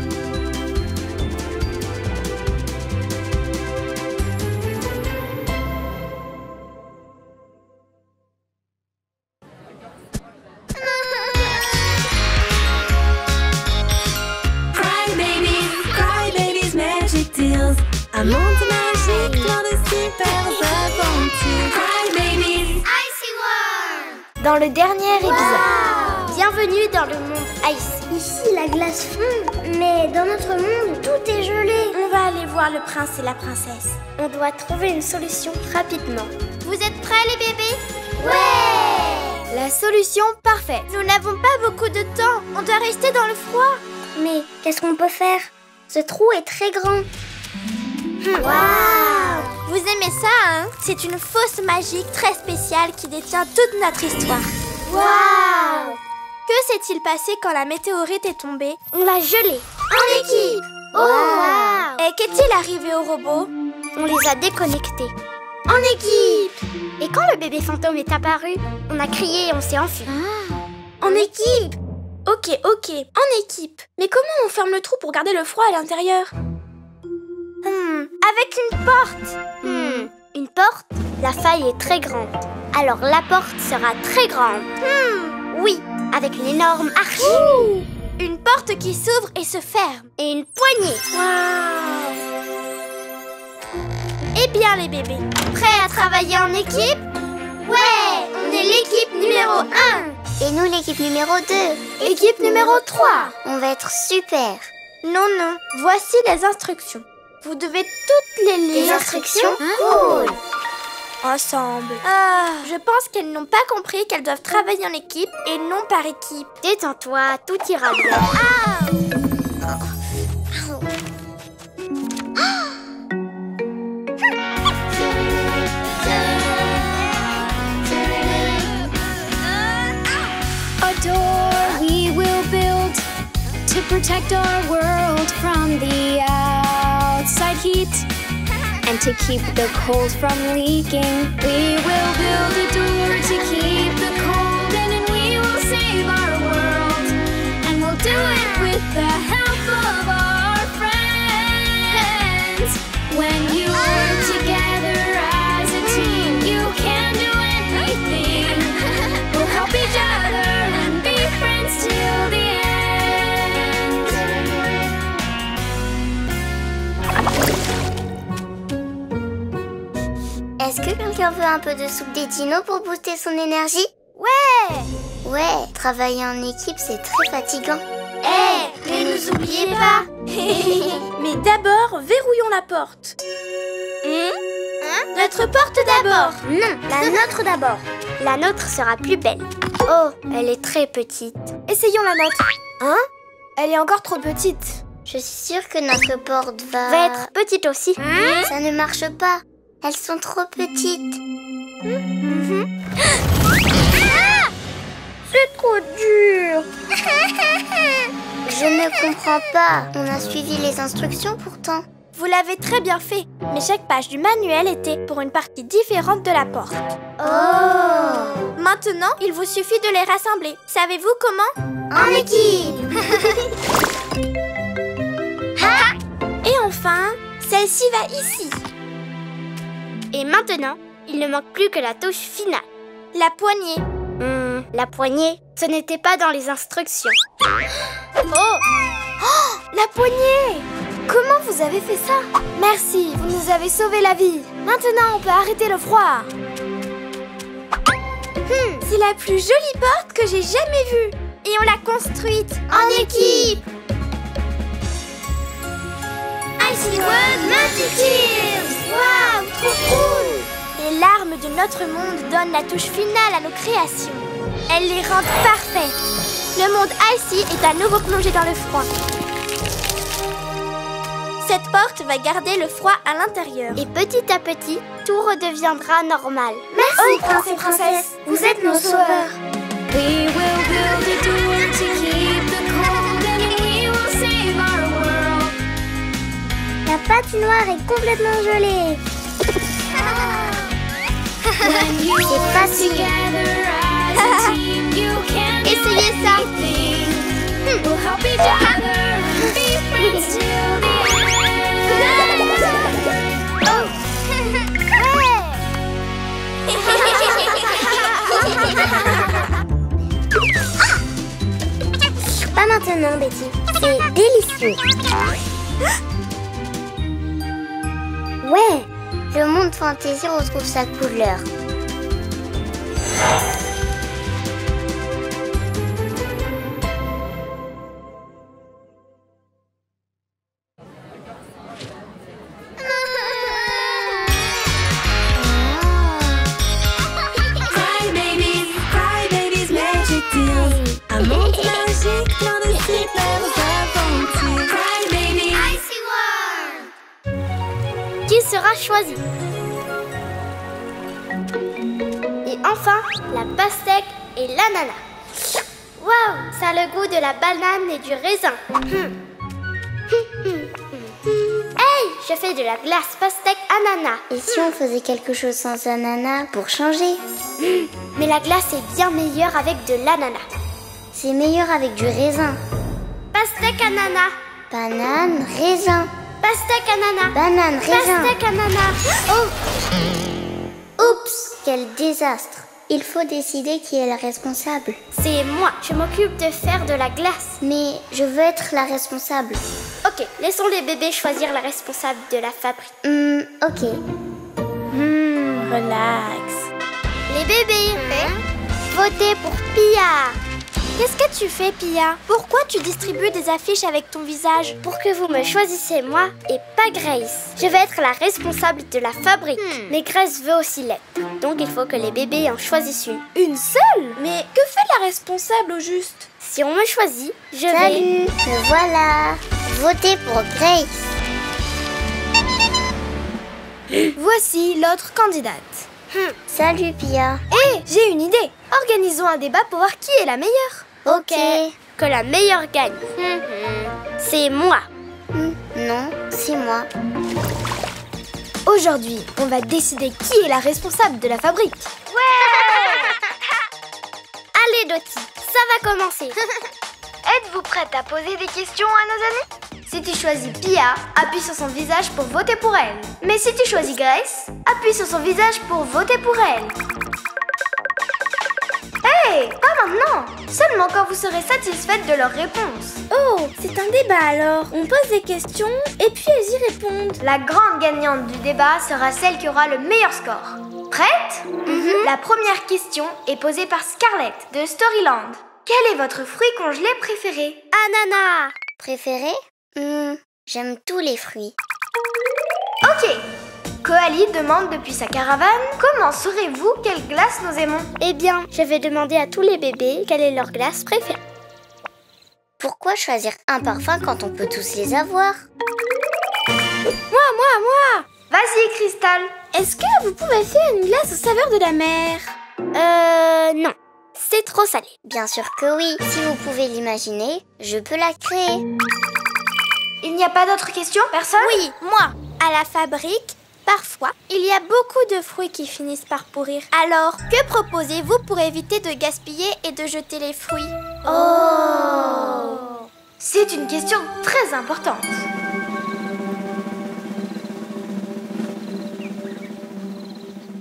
Dans le dernier épisode. Bienvenue dans le monde Ice. Ici, la glace fond, mais dans notre monde, tout est gelé. On va aller voir le prince et la princesse. On doit trouver une solution rapidement. Vous êtes prêts les bébés? Ouais La solution parfaite. Nous n'avons pas beaucoup de temps. On doit rester dans le froid. Mais qu'est-ce qu'on peut faire? Ce trou est très grand. Vous aimez ça, hein? C'est une fosse magique très spéciale qui détient toute notre histoire. Waouh Que s'est-il passé quand la météorite est tombée? On l'a gelé. En équipe. Oh. Et qu'est-il arrivé aux robots On les a déconnectés. En équipe. Et quand le bébé fantôme est apparu, on a crié et on s'est enfui. En équipe. Ok, ok, en équipe. Mais comment on ferme le trou pour garder le froid à l'intérieur? Avec une porte Hmm, une porte La faille est très grande. Alors la porte sera très grande. Hmm, Oui, avec une énorme arche. Une porte qui s'ouvre et se ferme. Et une poignée. Eh bien les bébés, prêts à travailler en équipe? Ouais, on est l'équipe numéro 1 Et nous l'équipe numéro 2. Équipe numéro 3 On va être super. Non, non, voici les instructions. Vous devez toutes les lire. Les instructions Cool Ensemble. Ah, je pense qu'elles n'ont pas compris qu'elles doivent travailler en équipe et non par équipe. Détends-toi, tout ira bien. A door we will build to protect our world from the outside heat and to keep the cold from leaking. We will build a door to keep the cold in and we will save our world. And we'll do it with the help que quelqu'un veut un peu de soupe des dinos pour booster son énergie Ouais Ouais, travailler en équipe, c'est très fatigant. Eh, ne nous oubliez pas (laughs) Mais d'abord, verrouillons la porte. Hein Notre porte d'abord Non, la nôtre d'abord. La nôtre sera plus belle. Oh, elle est très petite. Essayons la nôtre. Hein Elle est encore trop petite. Je suis sûre que notre porte va... Va être petite aussi. Ça ne marche pas. Elles sont trop petites. C'est trop dur (laughs) Je ne comprends pas. On a suivi les instructions pourtant. Vous l'avez très bien fait, mais chaque page du manuel était pour une partie différente de la porte. Oh Maintenant, il vous suffit de les rassembler. Savez-vous comment? En équipe (laughs) Et enfin, celle-ci va ici. Et maintenant, il ne manque plus que la touche finale. La poignée. Hmm, la poignée, ce n'était pas dans les instructions. (gasps) Oh Oh La poignée Comment vous avez fait ça? Merci, vous nous avez sauvé la vie. Maintenant, on peut arrêter le froid. Hmm, C'est la plus jolie porte que j'ai jamais vue. Et on l'a construite en équipe. Icy World Magic Tears Waouh, trop cool Les larmes de notre monde donnent la touche finale à nos créations. Elles les rendent parfaites. Le monde Icy est à nouveau plongé dans le froid. Cette porte va garder le froid à l'intérieur. Et petit à petit, tout redeviendra normal. Merci, prince et princesse. Vous êtes nos sauveurs. We will build patinoire est complètement gelée. C'est facile. (laughs) Essayez ça. Pas maintenant, Betty. C'est délicieux. (laughs) Ouais, le monde fantaisie retrouve sa couleur. De la banane et du raisin. Hey, je fais de la glace pastèque ananas. Et si on faisait quelque chose sans ananas pour changer? Mais la glace est bien meilleure avec de l'ananas. C'est meilleur avec du raisin. Pastèque ananas. Banane, raisin. Pastèque ananas. Banane, raisin. Pastèque ananas. Oh, Oups, quel désastre. Il faut décider qui est le responsable. c'est moi. Je m'occupe de faire de la glace. Mais je veux être la responsable. Ok, laissons les bébés choisir la responsable de la fabrique. Hmm, ok. Hmm, relax. Les bébés, votez pour Pia. Qu'est-ce que tu fais, Pia? Pourquoi tu distribues des affiches avec ton visage? Pour que vous me choisissez moi et pas Grace. Je vais être la responsable de la fabrique. Mais Grace veut aussi l'être. Donc il faut que les bébés en choisissent une. Une seule? Mais que fait la responsable au juste? Si on me choisit, je vais... Salut, me voilà. Votez pour Grace. Voici l'autre candidate. Salut, Pia. Hé, j'ai une idée. Organisons un débat pour voir qui est la meilleure. Ok. Que la meilleure gagne. C'est moi. Hmm, non, c'est moi. Aujourd'hui, on va décider qui est la responsable de la fabrique. Allez, Dottie, ça va commencer. (laughs) Êtes-vous prête à poser des questions à nos amis? Si tu choisis Pia, appuie sur son visage pour voter pour elle. Mais si tu choisis Grace, appuie sur son visage pour voter pour elle. Pas maintenant Seulement quand vous serez satisfaite de leurs réponses. Oh, c'est un débat alors. On pose des questions et puis elles y répondent. La grande gagnante du débat sera celle qui aura le meilleur score. Prête? La première question est posée par Scarlett de Storyland. Quel est votre fruit congelé préféré? Ananas Préféré? Hmm, J'aime tous les fruits. Ok Koali demande depuis sa caravane Comment saurez-vous quelle glace nous aimons? Eh bien, je vais demander à tous les bébés quelle est leur glace préférée. Pourquoi choisir un parfum quand on peut tous les avoir? Moi, moi, moi Vas-y, Cristal Est-ce que vous pouvez faire une glace aux saveurs de la mer? Euh, non. C'est trop salé. Bien sûr que oui. Si vous pouvez l'imaginer, je peux la créer. Il n'y a pas d'autres questions? Personne? Oui, moi. À la fabrique, parfois, il y a beaucoup de fruits qui finissent par pourrir. Alors, que proposez-vous pour éviter de gaspiller et de jeter les fruits? Oh C'est une question très importante.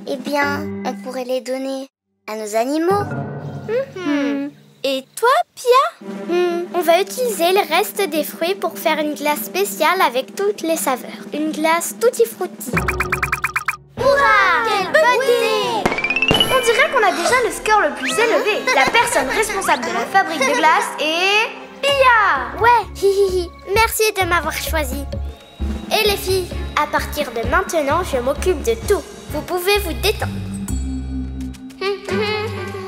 Eh bien, on pourrait les donner à nos animaux. Hmm. Et toi, Pia Hmm, On va utiliser le reste des fruits pour faire une glace spéciale avec toutes les saveurs. Une glace tutti frutti. Hurrah Quelle bonne idée On dirait qu'on a déjà le score le plus élevé. (laughs) La personne responsable de la fabrique de glace est... Pia Ouais, hi, hi, hi. Merci de m'avoir choisi. Et les filles, à partir de maintenant, je m'occupe de tout. Vous pouvez vous détendre. (laughs)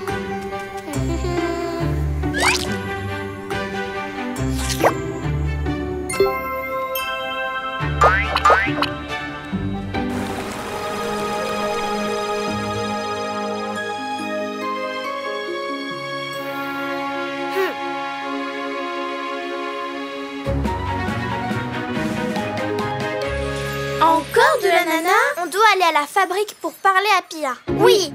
Encore de l'ananas On doit aller à la fabrique pour parler à Pia. Oui.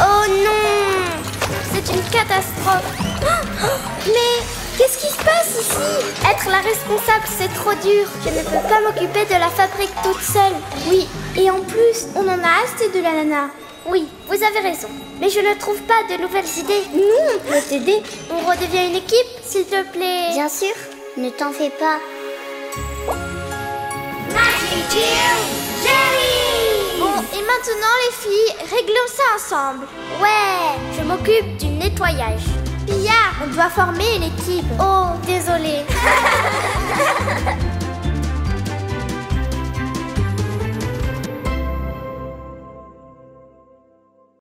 Oh non C'est une catastrophe. Mais Qu'est-ce qui se passe ici Être la responsable, c'est trop dur. Je ne peux pas m'occuper de la fabrique toute seule. Oui, et en plus, on en a assez de la nana. Oui, vous avez raison. Mais je ne trouve pas de nouvelles idées. Nous, on peut t'aider. On redevient une équipe, s'il te plaît. Bien sûr, ne t'en fais pas. Bon, et maintenant les filles, réglons ça ensemble. Ouais, je m'occupe du nettoyage. Pia, on doit former une équipe. Oh, désolée. (laughs)